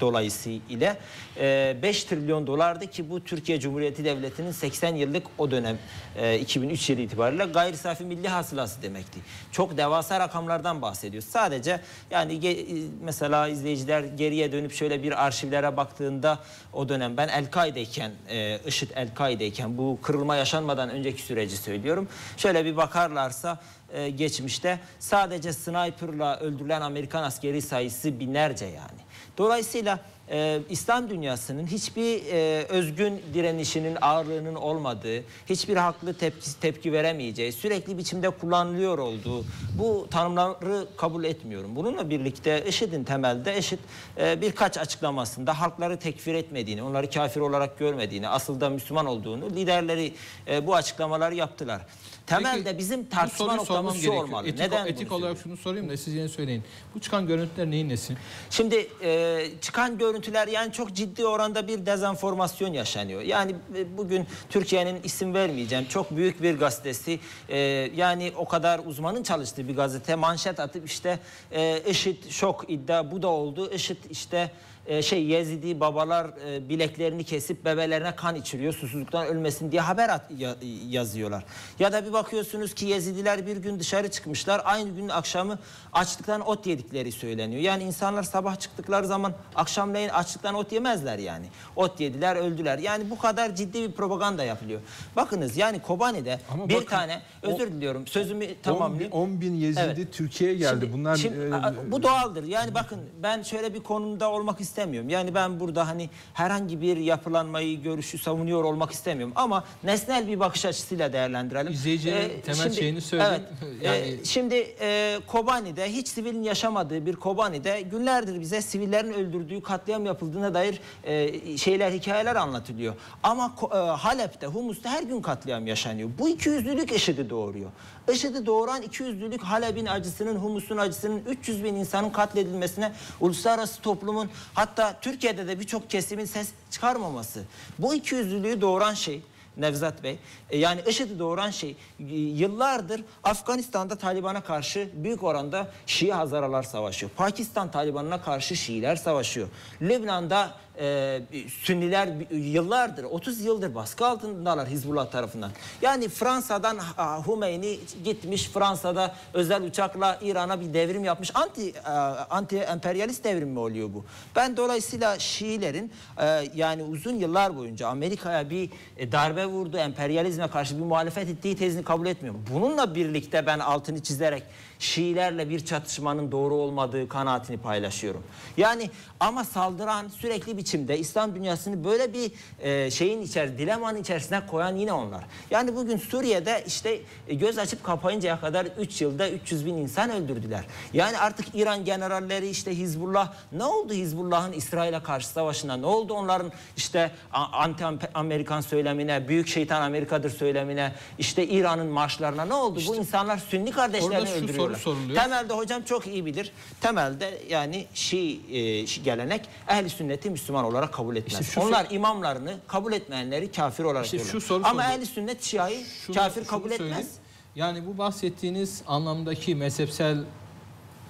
dolayısıyla e, 5 trilyon dolardı ki bu Türkiye Cumhuriyeti Devleti'nin 80 yıllık o dönem e, 2003 yılı itibariyle gayri safi milli hasılası demekti. Çok devasa rakamlardan bahsediyoruz. Sadece yani ge- mesela izleyiciler geriye dönüp şöyle bir arşivlere baktığında o dönem ben El-Kaide'yken, e, IŞİD El-Kaide'yken bu kırılma yaşanmadan önceki süreci söylüyorum. Şöyle bir bakarlarsa e, geçmişte sadece sniperla öldürülen Amerikan askeri sayısı binlerce yani. Dolayısıyla e, İslam dünyasının hiçbir e, özgün direnişinin ağırlığının olmadığı, hiçbir haklı tepki, tepki veremeyeceği, sürekli biçimde kullanılıyor olduğu bu tanımları kabul etmiyorum. Bununla birlikte IŞİD'in temelde IŞİD e, birkaç açıklamasında halkları tekfir etmediğini, onları kafir olarak görmediğini, asıl da Müslüman olduğunu liderleri e, bu açıklamaları yaptılar. Temelde Peki, bizim tartışma noktamız şu olmalı. Etik, Neden etik olarak söylüyorum? şunu sorayım da siz yine söyleyin. Bu çıkan görüntüler neyin nesi? Şimdi e, çıkan görüntüler yani çok ciddi oranda bir dezenformasyon yaşanıyor. Yani e, bugün Türkiye'nin isim vermeyeceğim çok büyük bir gazetesi e, yani o kadar uzmanın çalıştığı bir gazete manşet atıp işte e, IŞİD şok iddia bu da oldu. IŞİD işte e, şey Yezidi babalar e, bileklerini kesip bebelerine kan içiriyor susuzluktan ölmesin diye haber at- ya- yazıyorlar. Ya da bir bakıyorsunuz ki Yezidiler bir gün dışarı çıkmışlar aynı gün akşamı açlıktan ot yedikleri söyleniyor. Yani insanlar sabah çıktıkları zaman akşamleyin açlıktan ot yemezler yani. Ot yediler öldüler. Yani bu kadar ciddi bir propaganda yapılıyor. Bakınız yani Kobani'de Ama bir bakın, tane özür diliyorum sözümü 10 bin, tamamlayayım. 10 bin Yezidi Evet. Türkiye'ye geldi. Şimdi- Bunlar şimdi, e, bu doğaldır. Yani bakın ben şöyle bir konumda olmak istemiyorum. Yani ben burada hani herhangi bir yapılanmayı, görüşü savunuyor olmak istemiyorum. Ama nesnel bir bakış açısıyla değerlendirelim. İzleyicinin temel şeyini söyledim. Evet. *laughs* Yani- Yani şimdi e, Kobani'de hiç sivilin yaşamadığı bir Kobani'de günlerdir bize sivillerin öldürdüğü katliam yapıldığına dair e, şeyler, hikayeler anlatılıyor. Ama e, Halep'te, Humus'ta her gün katliam yaşanıyor. Bu ikiyüzlülük IŞİD'i doğuruyor. IŞİD'i doğuran ikiyüzlülük Halep'in acısının, Humus'un acısının 300 bin insanın katledilmesine uluslararası toplumun hatta Türkiye'de de birçok kesimin ses çıkarmaması. Bu ikiyüzlülüğü doğuran şey Nevzat Bey. E, Yani IŞİD'i doğuran şey e, yıllardır Afganistan'da Taliban'a karşı büyük oranda Şii Hazaralar savaşıyor. Pakistan Taliban'ına karşı Şiiler savaşıyor. Lübnan'da e, Sünniler yıllardır 30 yıldır baskı altındalar Hizbullah tarafından. Yani Fransa'dan Hümeyni gitmiş Fransa'da özel uçakla İran'a bir devrim yapmış. Anti e, anti emperyalist devrim mi oluyor bu? Ben dolayısıyla Şiilerin e, yani uzun yıllar boyunca Amerika'ya bir e, darbe vurdu, emperyalizme karşı bir muhalefet ettiği tezini kabul etmiyorum. Bununla birlikte ben altını çizerek Şiilerle bir çatışmanın doğru olmadığı kanaatini paylaşıyorum. Yani ama saldıran sürekli biçimde İslam dünyasını böyle bir e, şeyin içerisinde, dilemanın içerisine koyan yine onlar. Yani bugün Suriye'de işte e, göz açıp kapayıncaya kadar 3 yılda 300 bin insan öldürdüler. Yani artık İran generalleri işte Hizbullah ne oldu Hizbullah'ın İsrail'e karşı savaşına? Ne oldu onların işte a- anti Amerikan söylemine, büyük şeytan Amerika'dır söylemine, işte İran'ın marşlarına ne oldu? Bu insanlar Sünni kardeşlerini orada şu soru öldürüyorlar. soruluyor. Temelde hocam çok iyi bilir. Temelde yani Şii e, Şi- gelenek ehli sünneti Müslüman olarak kabul etmez. İşte Onlar imamlarını kabul etmeyenleri kafir olarak İşte görüyorlar. şu soru Ama ehli sünnet Şia'yı kafir kabul söyleyeyim. etmez. Yani bu bahsettiğiniz anlamdaki mezhepsel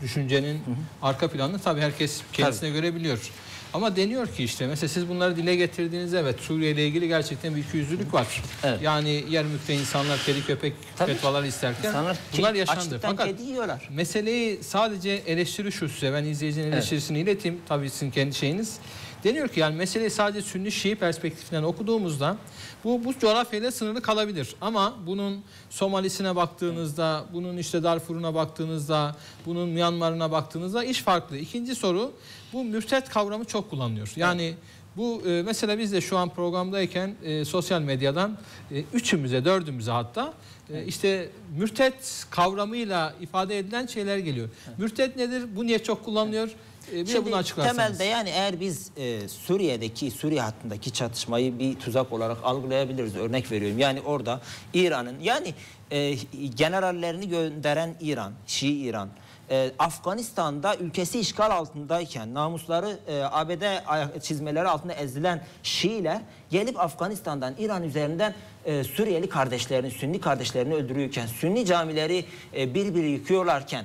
düşüncenin arka planını tabii herkes kendisine göre biliyor. Ama deniyor ki işte mesela siz bunları dile getirdiğinizde evet Suriye ile ilgili gerçekten bir ikiyüzlülük var. Evet. Yani Yermük'te insanlar kedi köpek Tabii. fetvalar isterken İnsanlar bunlar yaşandı. Fakat kedi yiyorlar. meseleyi sadece eleştiri şu size ben izleyicinin eleştirisini ileteyim tabii sizin kendi şeyiniz. Deniyor ki yani meseleyi sadece Sünni Şii perspektifinden okuduğumuzda bu bu coğrafyayla sınırlı kalabilir. Ama bunun Somalisine baktığınızda, bunun işte Darfur'una baktığınızda, bunun Myanmar'ına baktığınızda iş farklı. İkinci soru bu mürtet kavramı çok kullanılıyor. Yani bu e, mesela biz de şu an programdayken e, sosyal medyadan e, üçümüze, dördümüze hatta e, işte mürtet kavramıyla ifade edilen şeyler geliyor. Mürtet nedir? Bu niye çok kullanılıyor? E, bir de Şimdi bunu açıklarsanız. temelde yani eğer biz e, Suriye'deki Suriye hattındaki çatışmayı bir tuzak olarak algılayabiliriz. Örnek veriyorum. Yani orada İran'ın yani e, generallerini gönderen İran, Şii İran e, Afganistan'da ülkesi işgal altındayken namusları e, ABD çizmeleri altında ezilen Şiiler gelip Afganistan'dan İran üzerinden e, Suriyeli kardeşlerini, Sünni kardeşlerini öldürüyorken, Sünni camileri e, bir yıkıyorlarken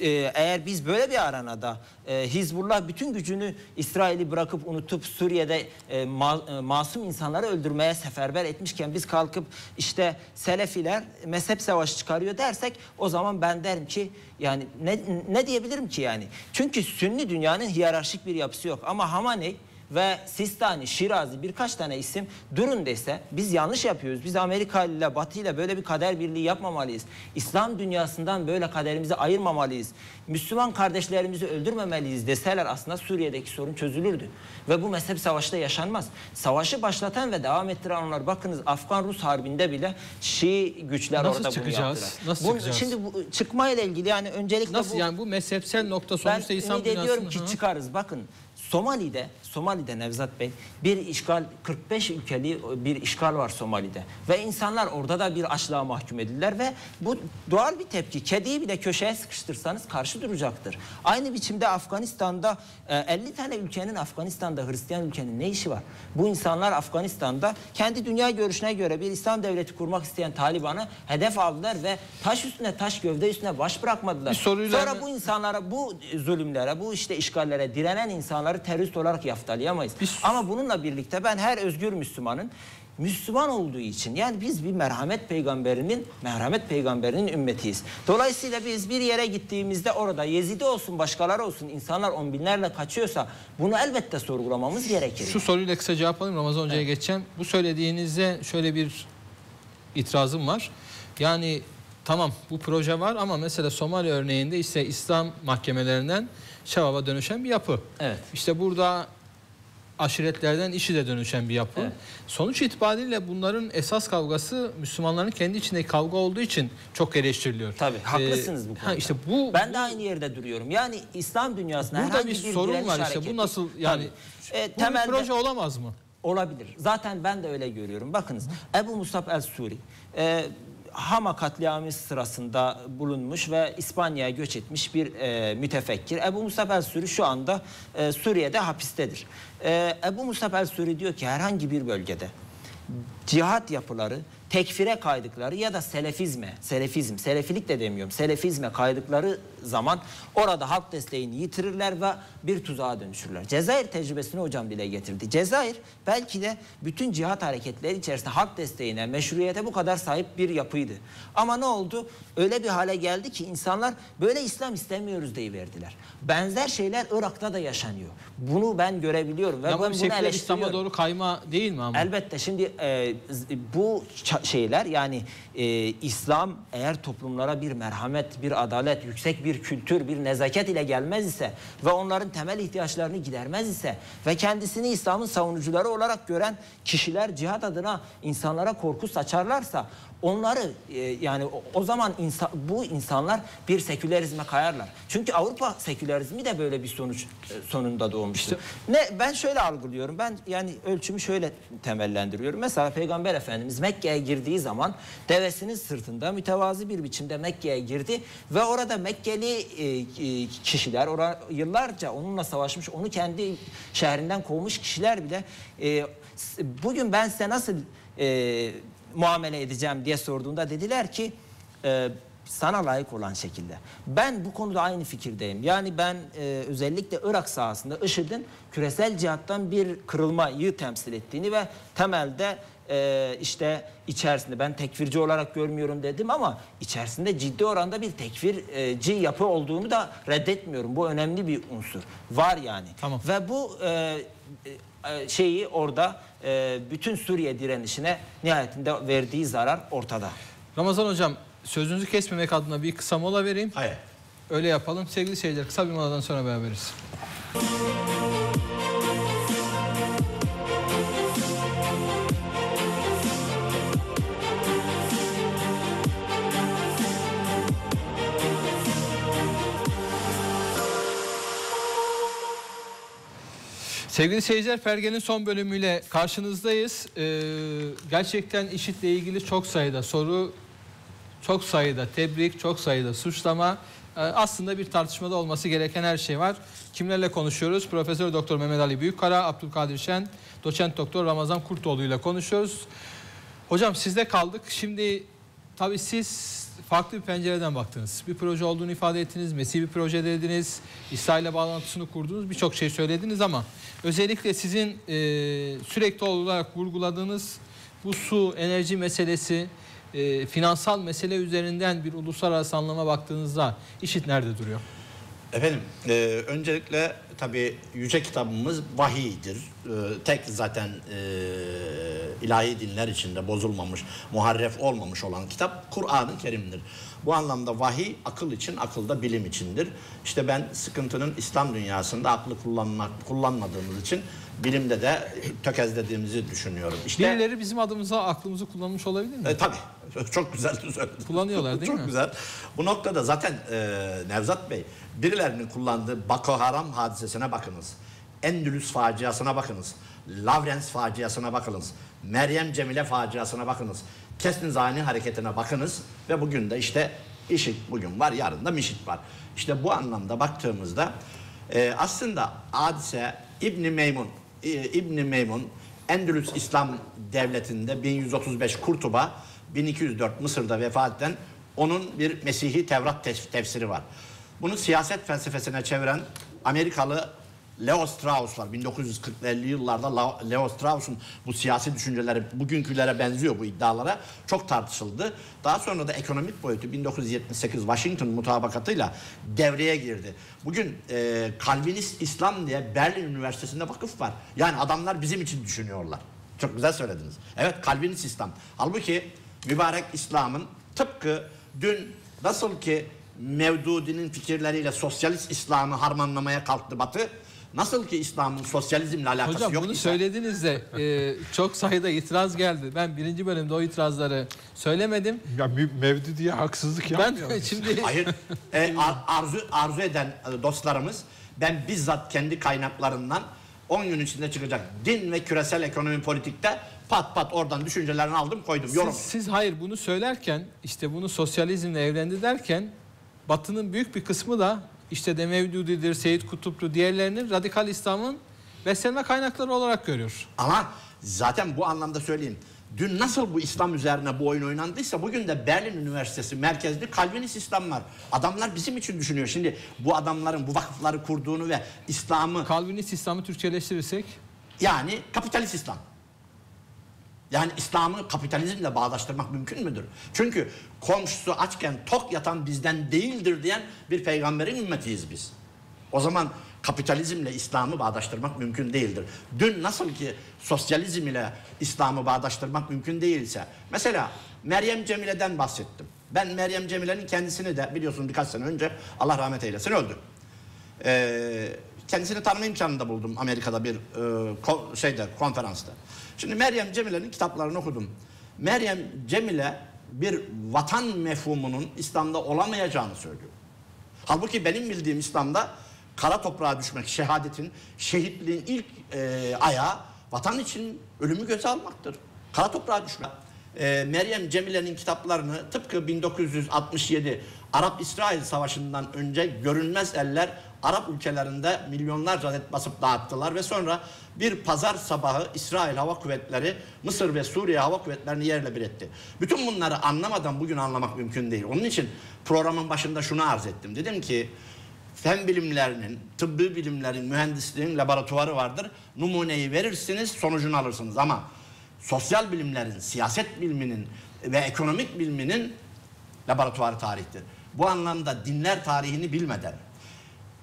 e, eğer biz böyle bir aranada e, Hizbullah bütün gücünü İsrail'i bırakıp unutup Suriye'de e, ma- e, masum insanları öldürmeye seferber etmişken biz kalkıp işte Selefiler mezhep savaşı çıkarıyor dersek o zaman ben derim ki yani ne, ne diyebilirim ki yani? Çünkü Sünni dünyanın hiyerarşik bir yapısı yok ama Hamani ve Sistani, Şirazi birkaç tane isim durun dese biz yanlış yapıyoruz. Biz Amerika ile Batı ile böyle bir kader birliği yapmamalıyız. İslam dünyasından böyle kaderimizi ayırmamalıyız. Müslüman kardeşlerimizi öldürmemeliyiz deseler aslında Suriye'deki sorun çözülürdü. Ve bu mezhep savaşta yaşanmaz. Savaşı başlatan ve devam ettiren onlar bakınız Afgan-Rus harbinde bile Şii güçler Nasıl orada çıkacağız? bunu yaptılar. Nasıl Bu- çıkacağız? Şimdi bu çıkmayla ilgili yani öncelikle Nasıl bu yani bu mezhepsel nokta ben sonuçta İslam ümit ediyorum ki dünyasının- Hı. çıkarız. Bakın Somali'de, Somali'de Nevzat Bey bir işgal 45 ülkeli bir işgal var Somali'de ve insanlar orada da bir açlığa mahkum edildiler ve bu doğal bir tepki. Kediyi bile köşeye sıkıştırsanız karşı duracaktır. Aynı biçimde Afganistan'da e, 50 tane ülkenin Afganistan'da Hristiyan ülkenin ne işi var? Bu insanlar Afganistan'da kendi dünya görüşüne göre bir İslam devleti kurmak isteyen Taliban'ı hedef aldılar ve taş üstüne taş gövde üstüne baş bırakmadılar. Sonra bu insanlara, bu zulümlere, bu işte işgallere direnen insanları terörist olarak yaftalayamayız. Biz- Ama bununla birlikte ben her özgür Müslümanın Müslüman olduğu için yani biz bir merhamet peygamberinin merhamet peygamberinin ümmetiyiz. Dolayısıyla biz bir yere gittiğimizde orada Yezidi olsun başkaları olsun insanlar on binlerle kaçıyorsa bunu elbette sorgulamamız gerekir. Şu soruyla kısa cevap alayım Ramazan Hoca'ya geçeceğim. Bu söylediğinizde şöyle bir itirazım var. Yani tamam bu proje var ama mesela Somali örneğinde işte İslam mahkemelerinden şevaba dönüşen bir yapı. Evet. İşte burada aşiretlerden işi de dönüşen bir yapı. Evet. Sonuç itibariyle bunların esas kavgası Müslümanların kendi içindeki kavga olduğu için çok eleştiriliyor. Tabii haklısınız Ee, bu konuda. Ha işte bu ben de aynı yerde duruyorum. Yani İslam dünyasında burada herhangi bir bir sorun var işte. hareketi- Bu nasıl yani Tabii. E, bu temelde- bir proje olamaz mı? Olabilir. Zaten ben de öyle görüyorum. Bakınız Ebu Musab el-Suri e, Hama katliamı sırasında bulunmuş ve İspanya'ya göç etmiş bir e, mütefekkir. Ebu Musab el-Suri şu anda e, Suriye'de hapistedir. E, Ebu Musab el-Suri diyor ki herhangi bir bölgede cihat yapıları tekfire kaydıkları ya da selefizme, selefizm, selefilik de demiyorum, selefizme kaydıkları zaman orada halk desteğini yitirirler ve bir tuzağa dönüşürler. Cezayir tecrübesini hocam dile getirdi. Cezayir belki de bütün cihat hareketleri içerisinde halk desteğine, meşruiyete bu kadar sahip bir yapıydı. Ama ne oldu? Öyle bir hale geldi ki insanlar böyle İslam istemiyoruz verdiler. Benzer şeyler Irak'ta da yaşanıyor. Bunu ben görebiliyorum ve Ama ben bunu İslam'a doğru kayma değil mi ama? Elbette şimdi e, bu şeyler yani e, İslam eğer toplumlara bir merhamet, bir adalet, yüksek bir kültür, bir nezaket ile gelmez ise ve onların temel ihtiyaçlarını gidermez ise ve kendisini İslam'ın savunucuları olarak gören kişiler cihat adına insanlara korku saçarlarsa onları e, yani o, o zaman insan, bu insanlar bir sekülerizme kayarlar. Çünkü Avrupa sekülerizmi de böyle bir sonuç e, sonunda doğmuştu. Ne ben şöyle algılıyorum. Ben yani ölçümü şöyle temellendiriyorum. Mesela Peygamber Efendimiz Mekke'ye girdiği zaman devesinin sırtında mütevazi bir biçimde Mekke'ye girdi ve orada Mekkeli e, e, kişiler ora, yıllarca onunla savaşmış, onu kendi şehrinden kovmuş kişiler bile e, bugün ben size nasıl e, muamele edeceğim diye sorduğunda dediler ki e, sana layık olan şekilde. Ben bu konuda aynı fikirdeyim. Yani ben e, özellikle Irak sahasında IŞİD'in küresel cihattan bir kırılmayı temsil ettiğini ve temelde e, işte içerisinde ben tekfirci olarak görmüyorum dedim ama içerisinde ciddi oranda bir tekfirci yapı olduğunu da reddetmiyorum. Bu önemli bir unsur. Var yani. Tamam. Ve bu e, e, şeyi orada e, bütün Suriye direnişine nihayetinde verdiği zarar ortada. Ramazan hocam sözünüzü kesmemek adına bir kısa mola vereyim. Hayır. Öyle yapalım. Sevgili seyirciler kısa bir moladan sonra beraberiz. Sevgili seyirciler Pergen'in son bölümüyle karşınızdayız. Ee, gerçekten IŞİD'le ilgili çok sayıda soru, çok sayıda tebrik, çok sayıda suçlama. Ee, aslında bir tartışmada olması gereken her şey var. Kimlerle konuşuyoruz? Profesör Doktor Mehmet Ali Büyükkara, Abdülkadir Şen, Doçent Doktor Ramazan Kurtoğlu ile konuşuyoruz. Hocam sizde kaldık. Şimdi tabii siz farklı bir pencereden baktınız. Bir proje olduğunu ifade ettiniz. Mesih bir proje dediniz. İsa ile bağlantısını kurdunuz. Birçok şey söylediniz ama özellikle sizin e, sürekli olarak vurguladığınız bu su, enerji meselesi, e, finansal mesele üzerinden bir uluslararası anlama baktığınızda işit nerede duruyor? Efendim, e, öncelikle tabii yüce kitabımız vahiydir. E, tek zaten e, ilahi dinler içinde bozulmamış, muharref olmamış olan kitap Kur'an-ı Kerim'dir. Bu anlamda vahiy akıl için, akılda bilim içindir. İşte ben sıkıntının İslam dünyasında aklı kullanmak kullanmadığımız için bilimde de tökezlediğimizi düşünüyorum. İşte Birileri bizim adımıza aklımızı kullanmış olabilir mi? e, tabii. *laughs* Çok güzel söyledin. Kullanıyorlar değil Çok mi? güzel. Bu noktada zaten e, Nevzat Bey birilerinin kullandığı Boko Haram hadisesine bakınız. Endülüs faciasına bakınız. Lavrens faciasına bakınız. Meryem Cemile faciasına bakınız. Kesnizani hareketine bakınız ve bugün de işte IŞİD bugün var yarın da MİŞİD var. İşte bu anlamda baktığımızda e, aslında hadise İbni Meymun e, İbni Meymun Endülüs İslam Devleti'nde 1135 Kurtuba 1204 Mısır'da vefat eden onun bir Mesih'i Tevrat tef- tefsiri var. Bunu siyaset felsefesine çeviren Amerikalı Leo Strauss var. 1940'lı yıllarda La- Leo Strauss'un bu siyasi düşünceleri bugünkülere benziyor bu iddialara. Çok tartışıldı. Daha sonra da ekonomik boyutu 1978 Washington mutabakatıyla devreye girdi. Bugün e, Calvinist İslam diye Berlin Üniversitesi'nde vakıf var. Yani adamlar bizim için düşünüyorlar. Çok güzel söylediniz. Evet Calvinist İslam. Halbuki mübarek İslam'ın tıpkı dün nasıl ki Mevdudi'nin fikirleriyle sosyalist İslam'ı harmanlamaya kalktı Batı, nasıl ki İslam'ın sosyalizmle alakası Hocam yok bunu ise- söylediniz de e, çok sayıda itiraz geldi. Ben birinci bölümde o itirazları söylemedim. Ya Mevdu diye haksızlık Ben yapmıyor. *laughs* şimdi *laughs* Hayır, e, ar- arzu arzu eden e, dostlarımız ben bizzat kendi kaynaklarından 10 gün içinde çıkacak din ve küresel ekonomi politikte pat pat oradan düşüncelerini aldım koydum. Yorum. siz, siz hayır bunu söylerken işte bunu sosyalizmle evlendi derken Batı'nın büyük bir kısmı da işte de Mevdudi'dir, Seyit Kutup'tur diğerlerinin radikal İslam'ın beslenme kaynakları olarak görüyor. Ama zaten bu anlamda söyleyeyim. Dün nasıl bu İslam üzerine bu oyun oynandıysa bugün de Berlin Üniversitesi merkezli Calvinist İslam var. Adamlar bizim için düşünüyor. Şimdi bu adamların bu vakıfları kurduğunu ve İslam'ı Kalvinist İslam'ı Türkçeleştirirsek yani kapitalist İslam. Yani İslam'ı kapitalizmle bağdaştırmak mümkün müdür? Çünkü komşusu açken tok yatan bizden değildir diyen bir peygamberin ümmetiyiz biz. O zaman kapitalizmle İslam'ı bağdaştırmak mümkün değildir. Dün nasıl ki sosyalizm ile İslam'ı bağdaştırmak mümkün değilse mesela Meryem Cemile'den bahsettim. Ben Meryem Cemile'nin kendisini de biliyorsun birkaç sene önce Allah rahmet eylesin öldü. Ee, kendisini tanıma imkanını da buldum Amerika'da bir e, ko- şeyde konferansta. Şimdi Meryem Cemile'nin kitaplarını okudum. Meryem Cemile bir vatan mefhumunun İslam'da olamayacağını söylüyor. Halbuki benim bildiğim İslam'da kara toprağa düşmek, şehadetin, şehitliğin ilk e, ayağı vatan için ölümü göze almaktır. Kara toprağa düşmek. E, Meryem Cemile'nin kitaplarını tıpkı 1967 Arap-İsrail Savaşı'ndan önce görünmez eller Arap ülkelerinde milyonlarca adet basıp dağıttılar ve sonra bir pazar sabahı İsrail Hava Kuvvetleri Mısır ve Suriye Hava Kuvvetleri'ni yerle bir etti. Bütün bunları anlamadan bugün anlamak mümkün değil. Onun için programın başında şunu arz ettim. Dedim ki fen bilimlerinin, tıbbi bilimlerin, mühendisliğin laboratuvarı vardır. Numuneyi verirsiniz, sonucunu alırsınız ama sosyal bilimlerin, siyaset biliminin ve ekonomik biliminin laboratuvarı tarihtir. Bu anlamda dinler tarihini bilmeden,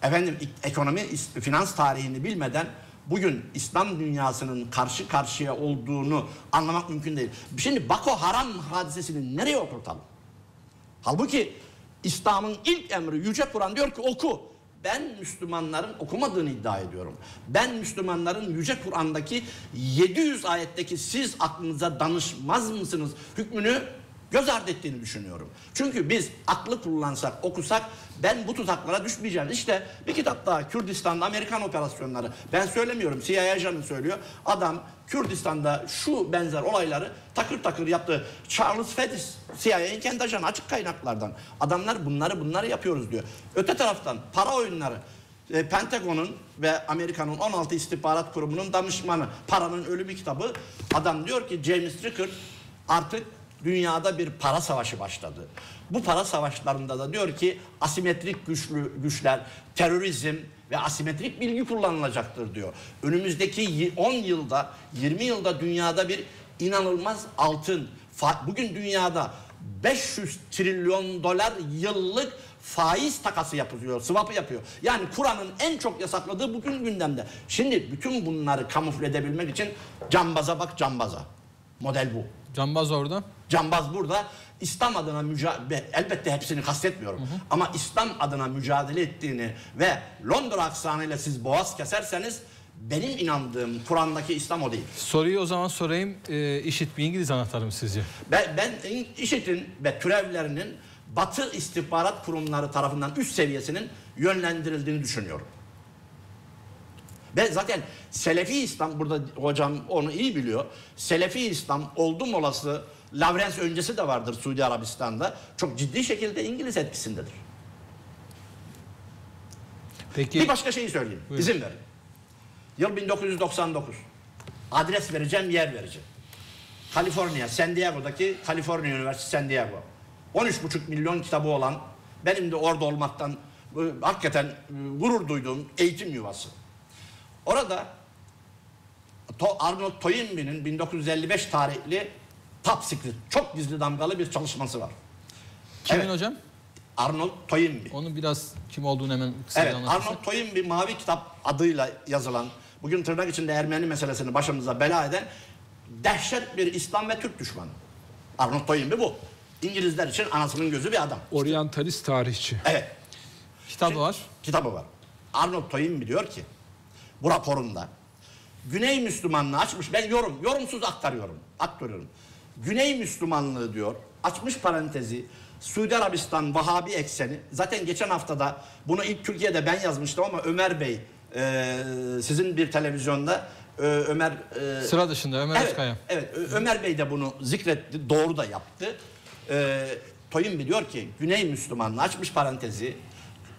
efendim ekonomi, finans tarihini bilmeden bugün İslam dünyasının karşı karşıya olduğunu anlamak mümkün değil. Şimdi Bako Haram hadisesini nereye oturtalım? Halbuki İslam'ın ilk emri Yüce Kur'an diyor ki oku. Ben Müslümanların okumadığını iddia ediyorum. Ben Müslümanların Yüce Kur'an'daki 700 ayetteki siz aklınıza danışmaz mısınız hükmünü göz ardı ettiğini düşünüyorum. Çünkü biz aklı kullansak, okusak ben bu tuzaklara düşmeyeceğim. İşte bir kitap daha Kürdistan'da Amerikan operasyonları. Ben söylemiyorum CIA ajanı söylüyor. Adam Kürdistan'da şu benzer olayları takır takır yaptı. Charles Fedis CIA'nin kendi ajanı açık kaynaklardan. Adamlar bunları bunları yapıyoruz diyor. Öte taraftan para oyunları. E, Pentagon'un ve Amerika'nın 16 istihbarat kurumunun danışmanı paranın ölümü kitabı adam diyor ki James Rickard artık dünyada bir para savaşı başladı. Bu para savaşlarında da diyor ki asimetrik güçlü güçler, terörizm ve asimetrik bilgi kullanılacaktır diyor. Önümüzdeki y- 10 yılda, 20 yılda dünyada bir inanılmaz altın. Bugün dünyada 500 trilyon dolar yıllık faiz takası yapıyor, swap'ı yapıyor. Yani Kur'an'ın en çok yasakladığı bugün gündemde. Şimdi bütün bunları kamufle edebilmek için cambaza bak cambaza. Model bu. Cambaz orada. Cambaz burada İslam adına mücadele elbette hepsini kastetmiyorum ama İslam adına mücadele ettiğini ve Londra aksanıyla siz boğaz keserseniz benim inandığım Kur'an'daki İslam o değil. Soruyu o zaman sorayım. Ee, işit bir İngiliz anahtarı mı sizce? Ben, ben IŞİD'in ve türevlerinin Batı istihbarat kurumları tarafından üst seviyesinin yönlendirildiğini düşünüyorum. Ve zaten Selefi İslam burada hocam onu iyi biliyor. Selefi İslam oldum olası Lavrens öncesi de vardır Suudi Arabistan'da. Çok ciddi şekilde İngiliz etkisindedir. Peki Bir başka şeyi söyleyeyim. Buyurun. İzin verin. Yıl 1999. Adres vereceğim, yer vereceğim. Kaliforniya, San Diego'daki Kaliforniya Üniversitesi San Diego. 13,5 milyon kitabı olan, benim de orada olmaktan e, hakikaten e, gurur duyduğum eğitim yuvası. Orada To- Arnold Toynbee'nin 1955 tarihli Top Secret, çok gizli damgalı bir çalışması var. kimin Evet. hocam? Arnold Toynbee. Onun biraz kim olduğunu hemen kısaca Evet, anlatırsak. Arnold Toynbee Mavi Kitap adıyla yazılan, bugün tırnak içinde Ermeni meselesini başımıza bela eden dehşet bir İslam ve Türk düşmanı. Arnold Toynbee bu. İngilizler için anasının gözü bir adam. Oryantalist tarihçi. Evet, Kitabı var. kitabı var. Arnold Toynbee diyor ki, bu raporunda Güney Müslümanlığı açmış, ben yorum, yorumsuz aktarıyorum, aktarıyorum. Güney Müslümanlığı diyor, açmış parantezi, Suudi Arabistan Vahabi ekseni, zaten geçen haftada bunu ilk Türkiye'de ben yazmıştım ama Ömer Bey, e, sizin bir televizyonda e, Ömer... e, Sıra dışında Ömer Evet, Özkaya. evet. Ömer Bey de bunu zikretti. Doğru da yaptı. Ee, Toyun diyor ki Güney Müslümanlığı açmış parantezi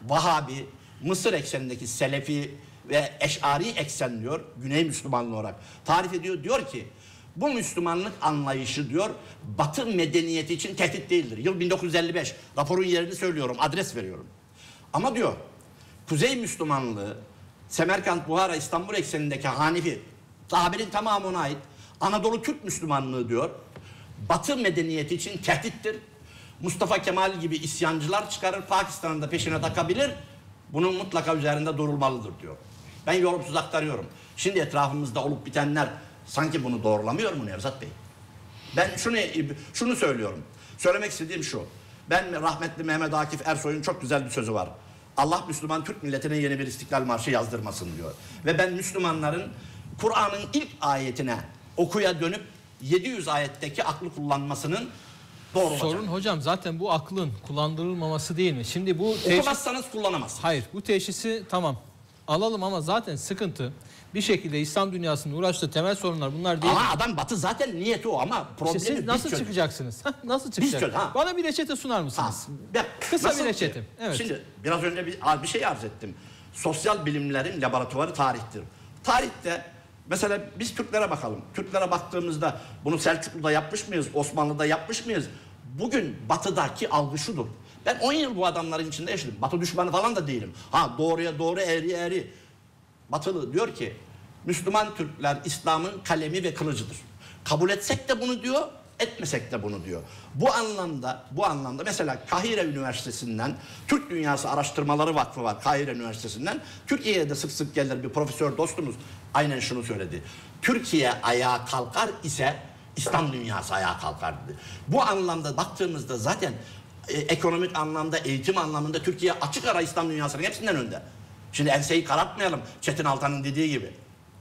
Vahabi, Mısır eksenindeki Selefi ve Eş'ari eksen diyor Güney Müslümanlığı olarak tarif ediyor. Diyor ki Bu Müslümanlık anlayışı diyor Batı medeniyeti için tehdit değildir. Yıl 1955. Raporun yerini söylüyorum, adres veriyorum. Ama diyor Kuzey Müslümanlığı Semerkant, Buhara, İstanbul eksenindeki Hanefi tabinin tamamına ait Anadolu Türk Müslümanlığı diyor. Batı medeniyeti için tehdittir. Mustafa Kemal gibi isyancılar çıkarır Pakistan'ın da peşine takabilir. Bunun mutlaka üzerinde durulmalıdır diyor. Ben yorumsuz aktarıyorum. Şimdi etrafımızda olup bitenler sanki bunu doğrulamıyor mu Nevzat Bey? Ben şunu şunu söylüyorum. Söylemek istediğim şu. Ben rahmetli Mehmet Akif Ersoy'un çok güzel bir sözü var. Allah Müslüman Türk milletine yeni bir istiklal marşı yazdırmasın diyor. Ve ben Müslümanların Kur'an'ın ilk ayetine okuya dönüp 700 ayetteki aklı kullanmasının doğru olacak. Sorun hocam zaten bu aklın kullandırılmaması değil mi? Şimdi bu teşhis... Okumazsanız kullanamazsınız. Hayır bu teşhisi tamam alalım ama zaten sıkıntı bir şekilde İslam dünyasının uğraştığı temel sorunlar bunlar değil. Ama adam batı zaten niyeti o ama İşte problemi siz biz nasıl çözüyoruz. çıkacaksınız? nasıl çöz- çıkacak? ha. Bana bir reçete sunar Ha, mısınız? bak, Kısa nasıl bir ki? reçetim, evet. Şimdi biraz önce bir, bir şey arz ettim. Sosyal bilimlerin laboratuvarı tarihtir. Tarihte mesela biz Türklere bakalım. Türklere baktığımızda bunu Selçuklu'da yapmış mıyız? Osmanlı'da yapmış mıyız? Bugün batıdaki algı şudur. Ben 10 yıl bu adamların içinde yaşadım. Batı düşmanı falan da değilim. Ha doğruya doğru eğri eğri. Batılı diyor ki Müslüman Türkler İslam'ın kalemi ve kılıcıdır. Kabul etsek de bunu diyor, etmesek de bunu diyor. Bu anlamda bu anlamda mesela Kahire Üniversitesi'nden Türk Dünyası Araştırmaları Vakfı var Kahire Üniversitesi'nden. Türkiye'ye de sık sık gelir bir profesör dostumuz aynen şunu söyledi. Türkiye ayağa kalkar ise İslam dünyası ayağa kalkar dedi. Bu anlamda baktığımızda zaten e, ekonomik anlamda, eğitim anlamında Türkiye açık ara İslam dünyasının hepsinden önde. Şimdi enseyi karartmayalım Çetin Altan'ın dediği gibi.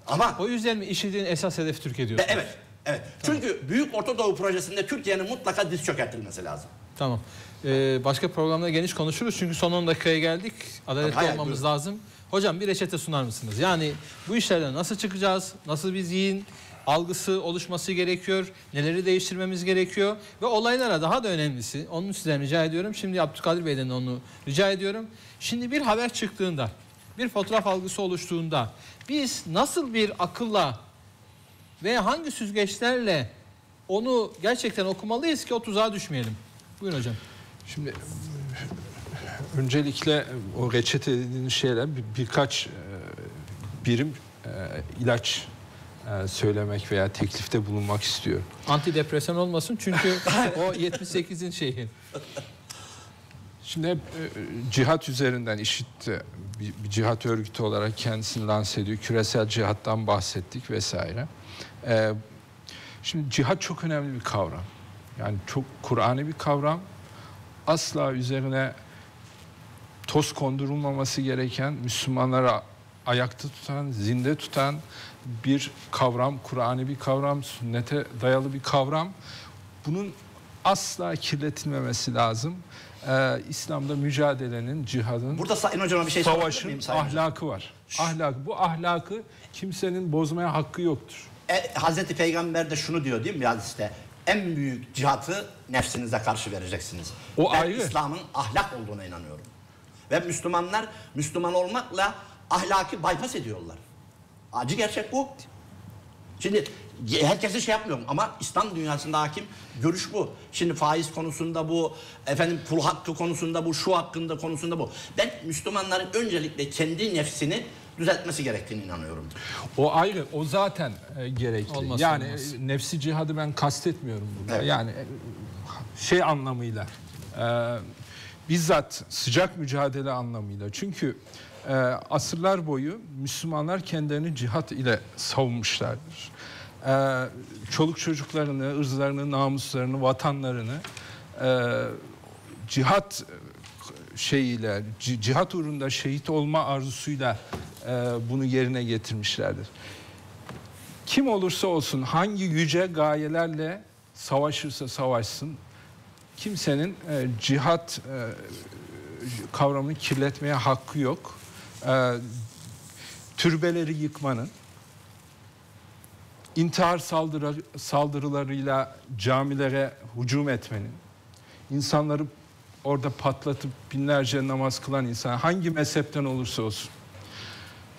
Ama O yüzden mi IŞİD'in esas hedefi Türkiye diyorsunuz? evet, evet. Çünkü Büyük Orta Doğu projesinde Türkiye'nin mutlaka diz çökertilmesi lazım. Tamam. Ee, başka programda geniş konuşuruz çünkü son 10 dakikaya geldik. Adaletli hayır, olmamız buyurun. lazım. Hocam bir reçete sunar mısınız? Yani bu işlerden nasıl çıkacağız? Nasıl bir zihin algısı oluşması gerekiyor? Neleri değiştirmemiz gerekiyor? Ve olaylara daha da önemlisi, onu sizden rica ediyorum. Şimdi Abdülkadir Bey'den onu rica ediyorum. Şimdi bir haber çıktığında, bir fotoğraf algısı oluştuğunda biz nasıl bir akılla ve hangi süzgeçlerle onu gerçekten okumalıyız ki o tuzağa düşmeyelim? Buyurun hocam. Şimdi öncelikle o reçete dediğiniz şeyler bir, birkaç e, birim e, ilaç söylemek veya teklifte bulunmak istiyorum. Antidepresan olmasın çünkü *laughs* o 78'in şeyi. Şimdi hep e, cihat üzerinden işitti. Bir, bir cihat örgütü olarak kendisini lanse ediyor. Küresel cihattan bahsettik vesaire. E, şimdi cihat çok önemli bir kavram. Yani çok Kur'an'ı bir kavram. Asla üzerine toz kondurulmaması gereken, Müslümanlara ayakta tutan, zinde tutan bir kavram, Kur'an'ı bir kavram, sünnete dayalı bir kavram. Bunun asla kirletilmemesi lazım. Ee, İslam'da mücadelenin, cihadın, Burada Sayın Hocam'a bir şey savaşın miyim Sayın ahlakı var. Ahlak, bu ahlakı kimsenin bozmaya hakkı yoktur. E, Hazreti Peygamber de şunu diyor değil mi hadiste? En büyük cihatı nefsinize karşı vereceksiniz. O ben ayrı. İslam'ın ahlak olduğuna inanıyorum. Ve Müslümanlar Müslüman olmakla ahlaki bypass ediyorlar. Acı gerçek bu. Şimdi herkesi şey yapmıyorum ama İslam dünyasında hakim görüş bu. Şimdi faiz konusunda bu, efendim kul hakkı konusunda bu, şu hakkında konusunda bu. Ben Müslümanların öncelikle kendi nefsini düzeltmesi gerektiğini inanıyorum. O ayrı, o zaten e, gerekli. Olmaz, yani olmaz. e, nefsi cihadı ben kastetmiyorum burada. Evet. Yani e, şey anlamıyla, e, bizzat sıcak mücadele anlamıyla. Çünkü e, asırlar boyu Müslümanlar kendilerini cihat ile savunmuşlardır. E, çoluk çocuklarını, ırzlarını, namuslarını, vatanlarını e, cihat şeyiyle, ci- cihat uğrunda şehit olma arzusuyla e, bunu yerine getirmişlerdir. Kim olursa olsun, hangi yüce gayelerle savaşırsa savaşsın, kimsenin e, cihat e, kavramını kirletmeye hakkı yok. E, türbeleri yıkmanın, intihar saldırı, saldırılarıyla camilere hücum etmenin, insanları orada patlatıp binlerce namaz kılan insan hangi mezhepten olursa olsun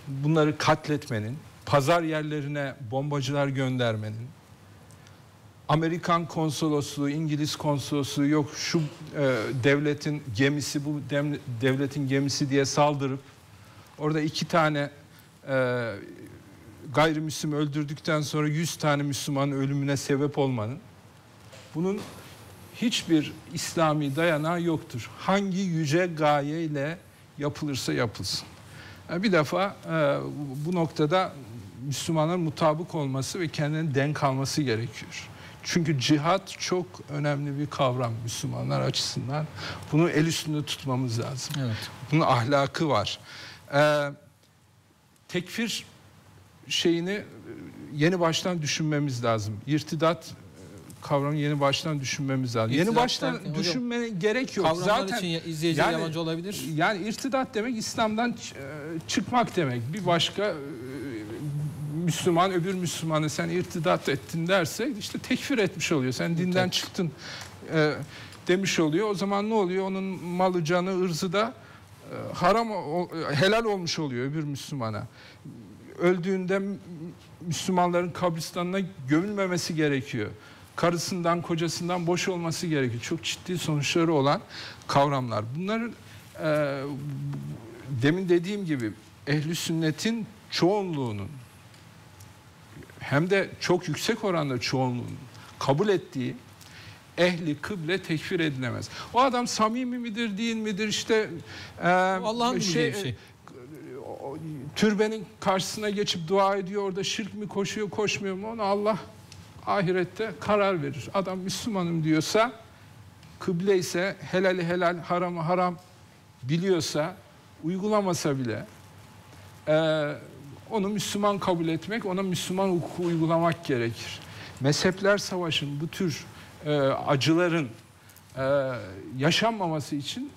bunları katletmenin, pazar yerlerine bombacılar göndermenin, Amerikan konsolosluğu, İngiliz konsolosluğu yok şu e, devletin gemisi bu dem- devletin gemisi diye saldırıp orada iki tane e, gayrimüslim öldürdükten sonra 100 tane Müslümanın ölümüne sebep olmanın bunun hiçbir İslami dayanağı yoktur. Hangi yüce gayeyle yapılırsa yapılsın. Yani bir defa e, bu noktada Müslümanların mutabık olması ve kendine denk alması gerekiyor. Çünkü cihat çok önemli bir kavram Müslümanlar açısından. Bunu el üstünde tutmamız lazım. Evet. Bunun ahlakı var. Ee, tekfir şeyini e, yeni baştan düşünmemiz lazım. İrtidat e, kavramı yeni baştan düşünmemiz lazım. yeni İrtidat baştan derken hocam, düşünmeye gerek yok. Kavramlar Zaten için izleyici yani- yabancı olabilir. yani irtidat demek İslam'dan e, çıkmak demek. Bir başka e, Müslüman öbür Müslümanı sen irtidat ettin derse işte tekfir etmiş oluyor. Sen dinden çıktın e, demiş oluyor. O zaman ne oluyor? Onun malı, canı, ırzı da e, haram helal olmuş oluyor öbür Müslümana. Öldüğünde Müslümanların kabristanına gömülmemesi gerekiyor. Karısından, kocasından boş olması gerekiyor. Çok ciddi sonuçları olan kavramlar. Bunların e, demin dediğim gibi ehli sünnetin çoğunluğunun hem de çok yüksek oranda çoğunluğun kabul ettiği ehli kıble tekfir edilemez. O adam samimi midir değil midir işte e, Allah'ın bir şey. o- türbenin karşısına geçip dua ediyor orada şirk mi koşuyor koşmuyor mu onu Allah ahirette karar verir. Adam Müslümanım diyorsa kıble ise helali helal haramı haram biliyorsa uygulamasa bile e, onu Müslüman kabul etmek, ona Müslüman hukuku uygulamak gerekir. Mezhepler savaşın bu tür e, acıların e, yaşanmaması için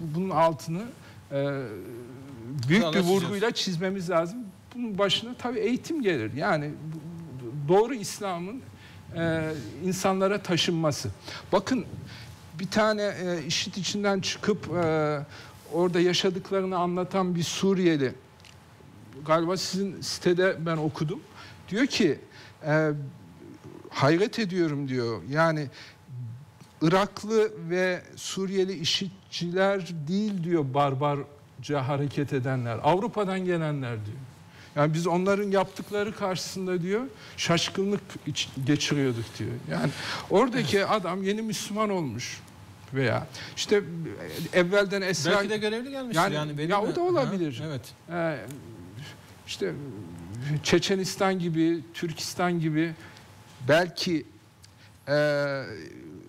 bu- bunun altını e, büyük bir vurguyla çizmemiz lazım. Bunun başına tabii eğitim gelir. Yani doğru İslam'ın e, insanlara taşınması. Bakın bir tane e, işit içinden çıkıp e, orada yaşadıklarını anlatan bir Suriyeli galiba sizin sitede ben okudum. Diyor ki e, hayret ediyorum diyor. Yani Iraklı ve Suriyeli işitçiler değil diyor barbarca hareket edenler. Avrupa'dan gelenler diyor. Yani biz onların yaptıkları karşısında diyor şaşkınlık geçiriyorduk diyor. Yani oradaki adam yeni Müslüman olmuş veya işte evvelden Esra Belki de görevli gelmiştir Yani- yani. benim ya o da olabilir. Ha, Evet. ee, işte Çeçenistan gibi, Türkistan gibi belki e,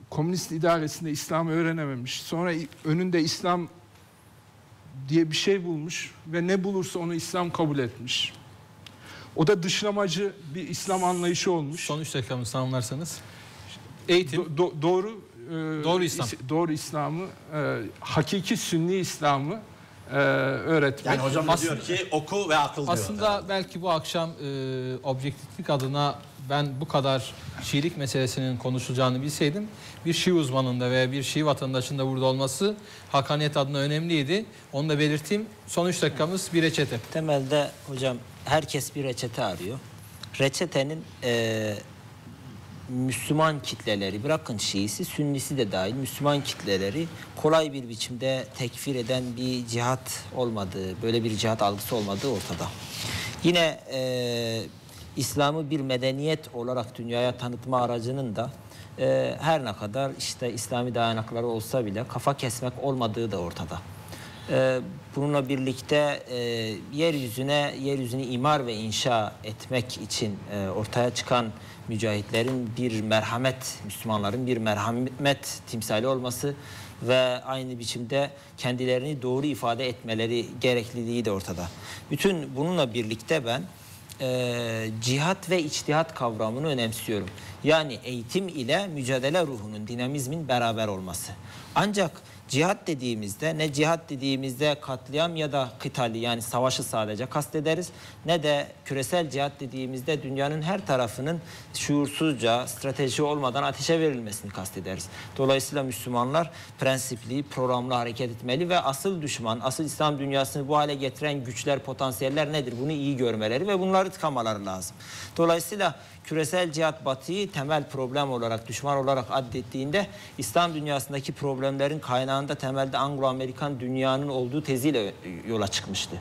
komünist idaresinde İslam'ı öğrenememiş. Sonra önünde İslam diye bir şey bulmuş ve ne bulursa onu İslam kabul etmiş. O da dışlamacı bir İslam anlayışı olmuş. Son üç dakikamı tamamlarsanız. Eğitim. Do- do- doğru e, Doğru İslam. is- doğru İslam'ı, e, hakiki Sünni İslam'ı e, öğretmek. Yani hocam Aslında- diyor ki oku ve akıl diyor. Aslında belki bu akşam e, objektiflik adına ben bu kadar Şiilik meselesinin konuşulacağını bilseydim bir Şii uzmanında veya bir Şii vatandaşında burada olması hakaniyet adına önemliydi. Onu da belirteyim. Son 3 dakikamız bir reçete. Temelde hocam herkes bir reçete arıyor. Reçetenin e, Müslüman kitleleri bırakın Şiisi, Sünnisi de dahil Müslüman kitleleri kolay bir biçimde tekfir eden bir cihat olmadığı, böyle bir cihat algısı olmadığı ortada. Yine e, İslam'ı bir medeniyet olarak dünyaya tanıtma aracının da e, her ne kadar işte İslami dayanakları olsa bile kafa kesmek olmadığı da ortada. Ee, bununla birlikte e, yeryüzüne yeryüzünü imar ve inşa etmek için e, ortaya çıkan mücahitlerin bir merhamet, Müslümanların bir merhamet timsali olması ve aynı biçimde kendilerini doğru ifade etmeleri gerekliliği de ortada. Bütün bununla birlikte ben e, cihat ve içtihat kavramını önemsiyorum. Yani eğitim ile mücadele ruhunun, dinamizmin beraber olması. Ancak Cihat dediğimizde ne cihat dediğimizde katliam ya da kıtali yani savaşı sadece kastederiz ne de küresel cihat dediğimizde dünyanın her tarafının şuursuzca strateji olmadan ateşe verilmesini kastederiz. Dolayısıyla Müslümanlar prensipli, programlı hareket etmeli ve asıl düşman, asıl İslam dünyasını bu hale getiren güçler, potansiyeller nedir? Bunu iyi görmeleri ve bunları tıkamaları lazım. Dolayısıyla küresel cihat batıyı temel problem olarak, düşman olarak addettiğinde İslam dünyasındaki problemlerin kaynağında temelde Anglo-Amerikan dünyanın olduğu teziyle yola çıkmıştı.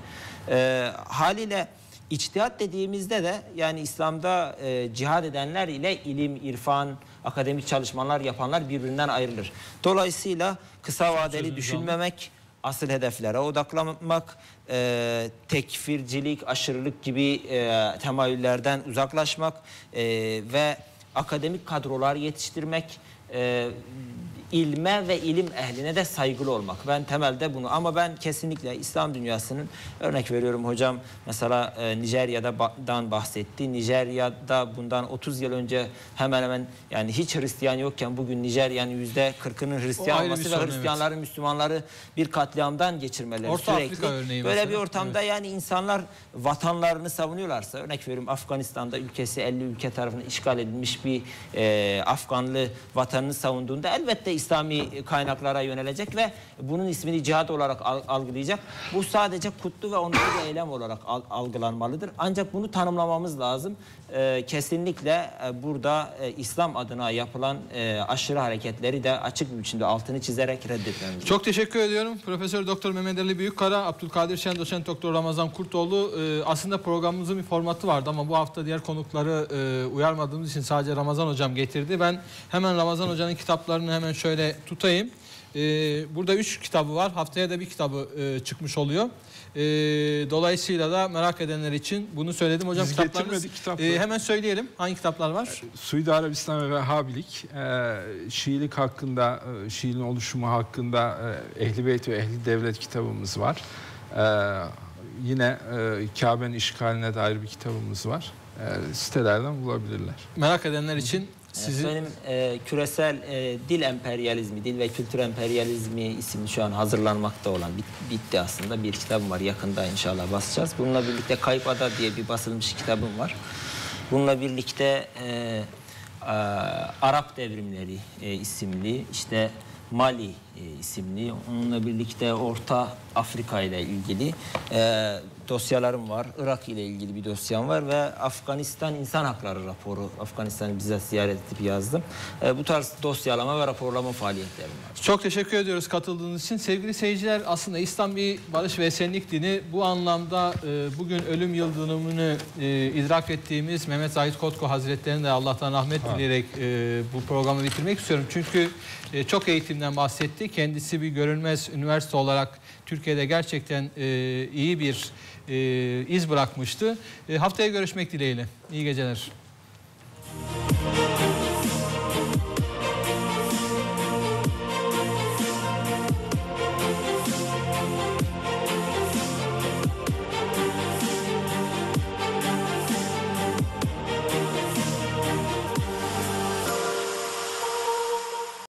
Ee, haliyle içtihat dediğimizde de yani İslam'da e, cihad edenler ile ilim, irfan, akademik çalışmalar yapanlar birbirinden ayrılır. Dolayısıyla kısa vadeli düşünmemek, asıl hedeflere odaklanmak, e, tekfircilik, aşırılık gibi e, temayüllerden uzaklaşmak e, ve akademik kadrolar yetiştirmek, e, ilme ve ilim ehline de saygılı olmak. Ben temelde bunu ama ben kesinlikle İslam dünyasının örnek veriyorum hocam mesela e, Nijerya'dan bahsetti. Nijerya'da bundan 30 yıl önce hemen hemen yani hiç Hristiyan yokken bugün Nijerya'nın yüzde 40'ının Hristiyan olması ve sorun, evet. Müslümanları bir katliamdan geçirmeleri Orta sürekli. Afrika örneği Böyle mesela. bir ortamda yani insanlar vatanlarını savunuyorlarsa örnek veriyorum Afganistan'da ülkesi 50 ülke tarafından işgal edilmiş bir e, Afganlı vatanını savunduğunda elbette İslami kaynaklara yönelecek ve bunun ismini cihad olarak al- algılayacak. Bu sadece kutlu ve onurlu bir eylem olarak al- algılanmalıdır. Ancak bunu tanımlamamız lazım. E, kesinlikle e, burada e, İslam adına yapılan e, aşırı hareketleri de açık bir biçimde altını çizerek reddetmemiz. Çok teşekkür ediyorum. Profesör Doktor Mehmet Ali Büyükkara, Abdülkadir Şen, Doçent Doktor Ramazan Kurtoğlu. Ee, aslında programımızın bir formatı vardı ama bu hafta diğer konukları e, uyarmadığımız için sadece Ramazan Hocam getirdi. Ben hemen Ramazan Hoca'nın kitaplarını hemen şöyle tutayım. Ee, burada üç kitabı var. Haftaya da bir kitabı e, çıkmış oluyor. Ee, dolayısıyla da merak edenler için bunu söyledim. Hocam Biz kitaplarınız kitapları. e, hemen söyleyelim. Hangi kitaplar var? Suudi Arabistan ve Vehhabilik, e, Şiilik hakkında, e, Şiiliğin oluşumu hakkında e, Ehli Beyt ve Ehli Devlet kitabımız var. E, yine e, Kabe'nin işgaline dair bir kitabımız var. E, sitelerden bulabilirler. Merak edenler için Sizi... sizi Benim e, küresel e, dil emperyalizmi, dil ve kültür emperyalizmi isimli şu an hazırlanmakta olan bit- bitti aslında bir kitabım var. Yakında inşallah basacağız. Bununla birlikte Kayıp Ada diye bir basılmış kitabım var. Bununla birlikte e, e, Arap Devrimleri e, isimli işte Mali e, isimli onunla birlikte Orta Afrika ile ilgili e, dosyalarım var. Irak ile ilgili bir dosyam var ve Afganistan İnsan Hakları raporu Afganistan'ı bizzat ziyaret edip yazdım. E, bu tarz dosyalama ve raporlama faaliyetlerim var. Çok teşekkür ediyoruz katıldığınız için. Sevgili seyirciler aslında İslam bir barış ve esenlik dini. Bu anlamda e, bugün ölüm yıl dönümünü e, idrak ettiğimiz Mehmet Zahid Kotko Hazretleri'ne de Allah'tan rahmet dileyerek e, bu programı bitirmek istiyorum. Çünkü e, çok eğitimden bahsetti. Kendisi bir görünmez üniversite olarak Türkiye'de gerçekten e, iyi bir e, iz bırakmıştı. E, haftaya görüşmek dileğiyle. İyi geceler.